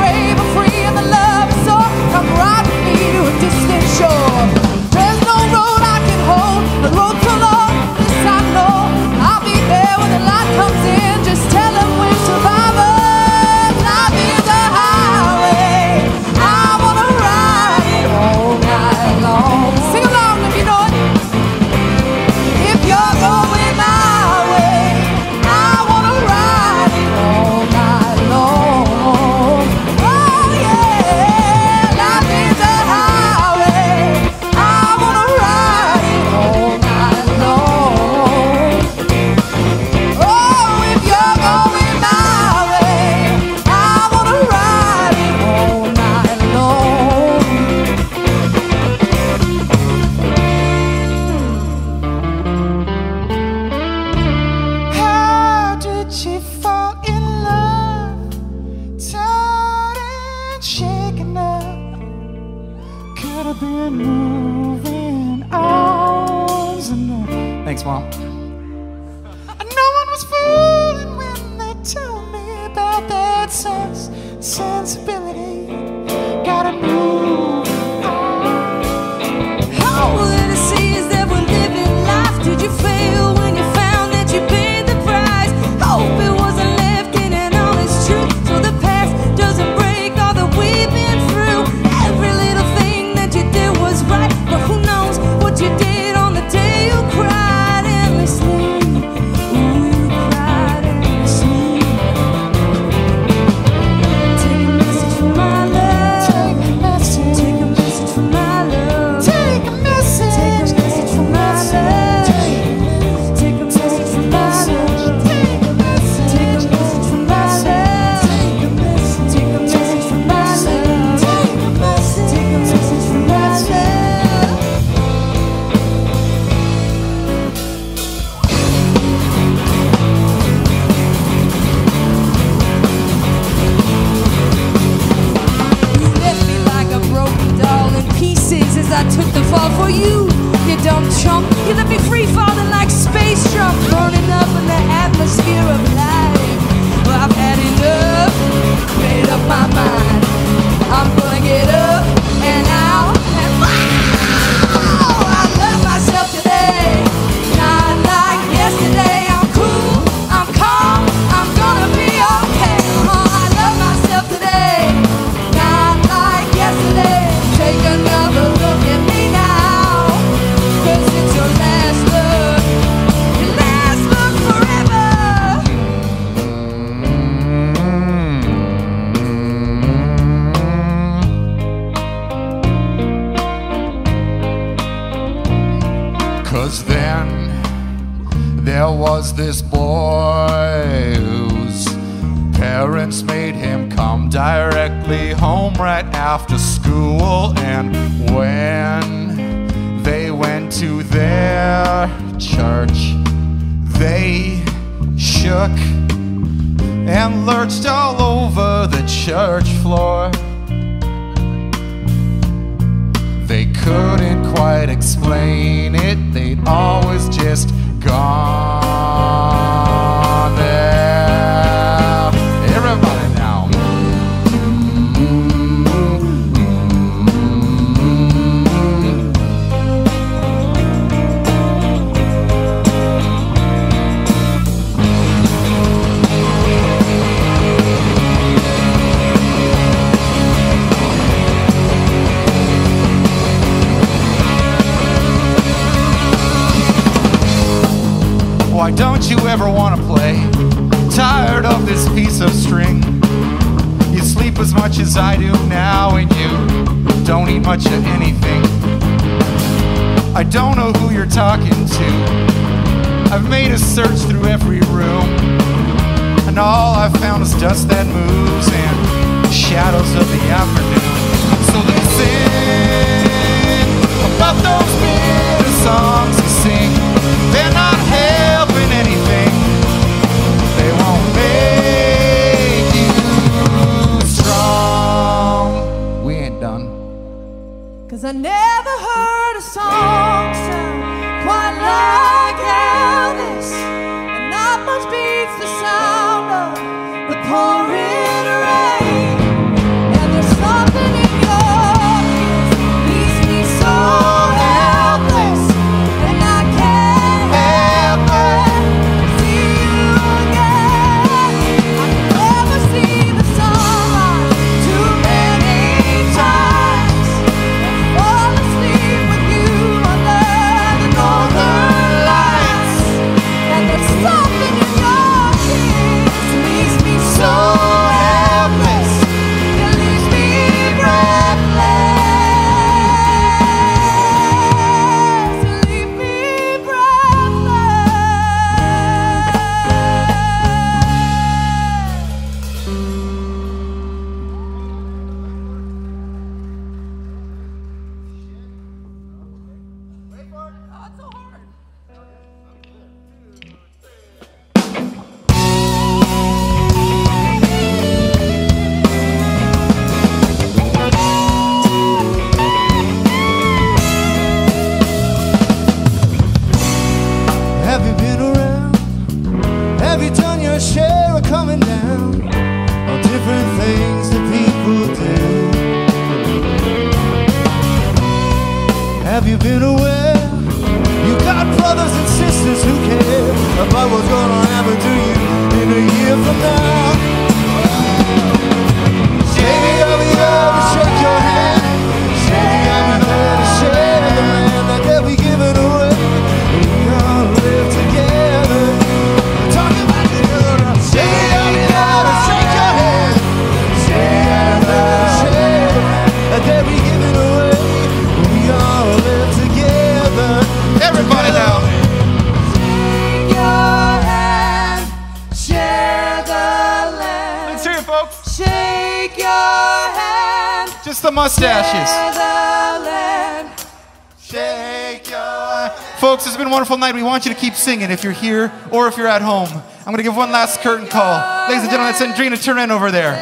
singing if you're here or if you're at home. I'm going to give one last curtain call. Ladies and gentlemen, that's Andrina Turenne over there.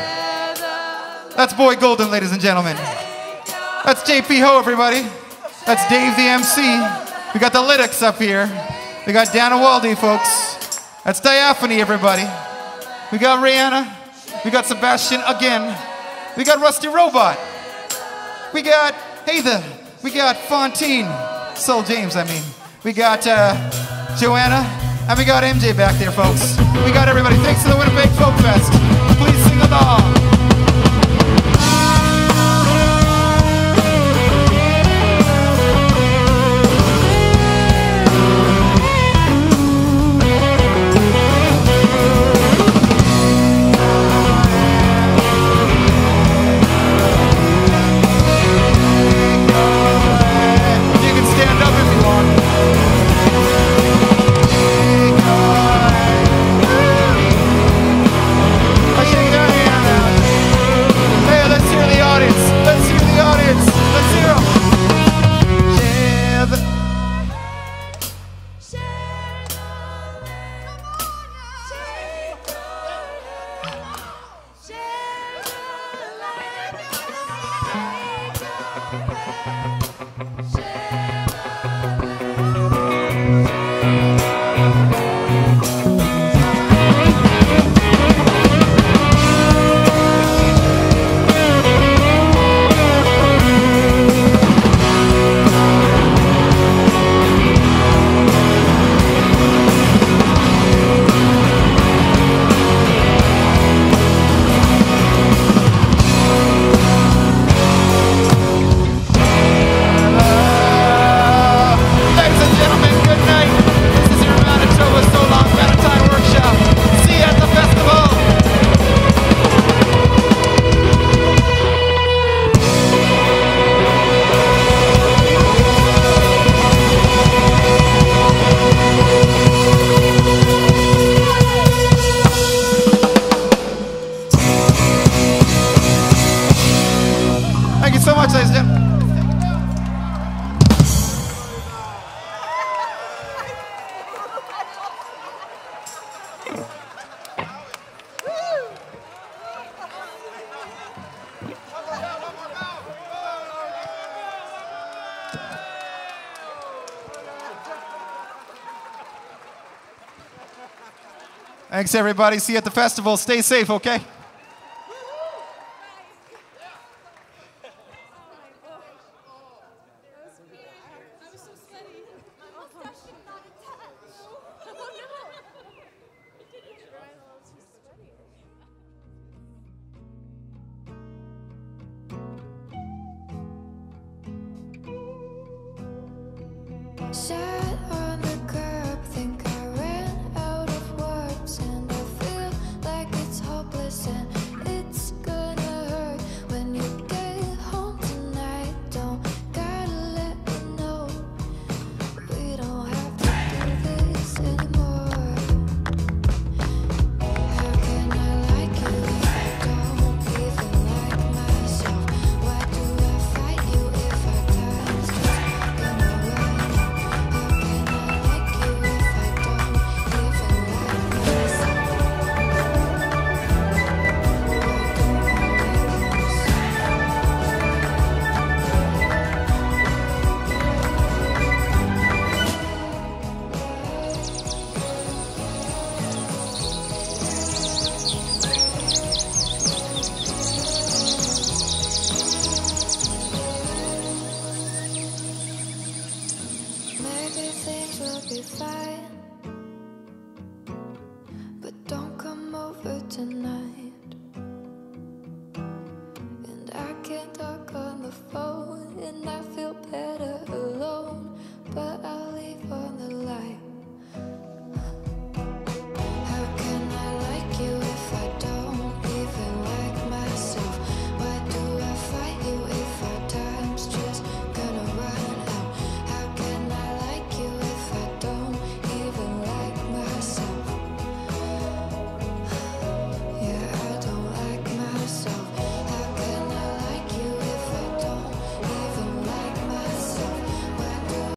That's Boy Golden, ladies and gentlemen. That's JP Hoe, everybody. That's Dave the MC. We got the Lytics up here. We got Dana Waldie, folks. That's Diaphanie, everybody. We got Rayannah. We got Sebastian again. We got Rusty Robot. We got Hey. We got Fontine. Sol James, I mean. We got uh, Joanna, and we got MJ back there, folks. We got everybody. Thanks to the Winnipeg Folk Fest. Please sing along. Thanks, everybody. See you at the festival. Stay safe, okay?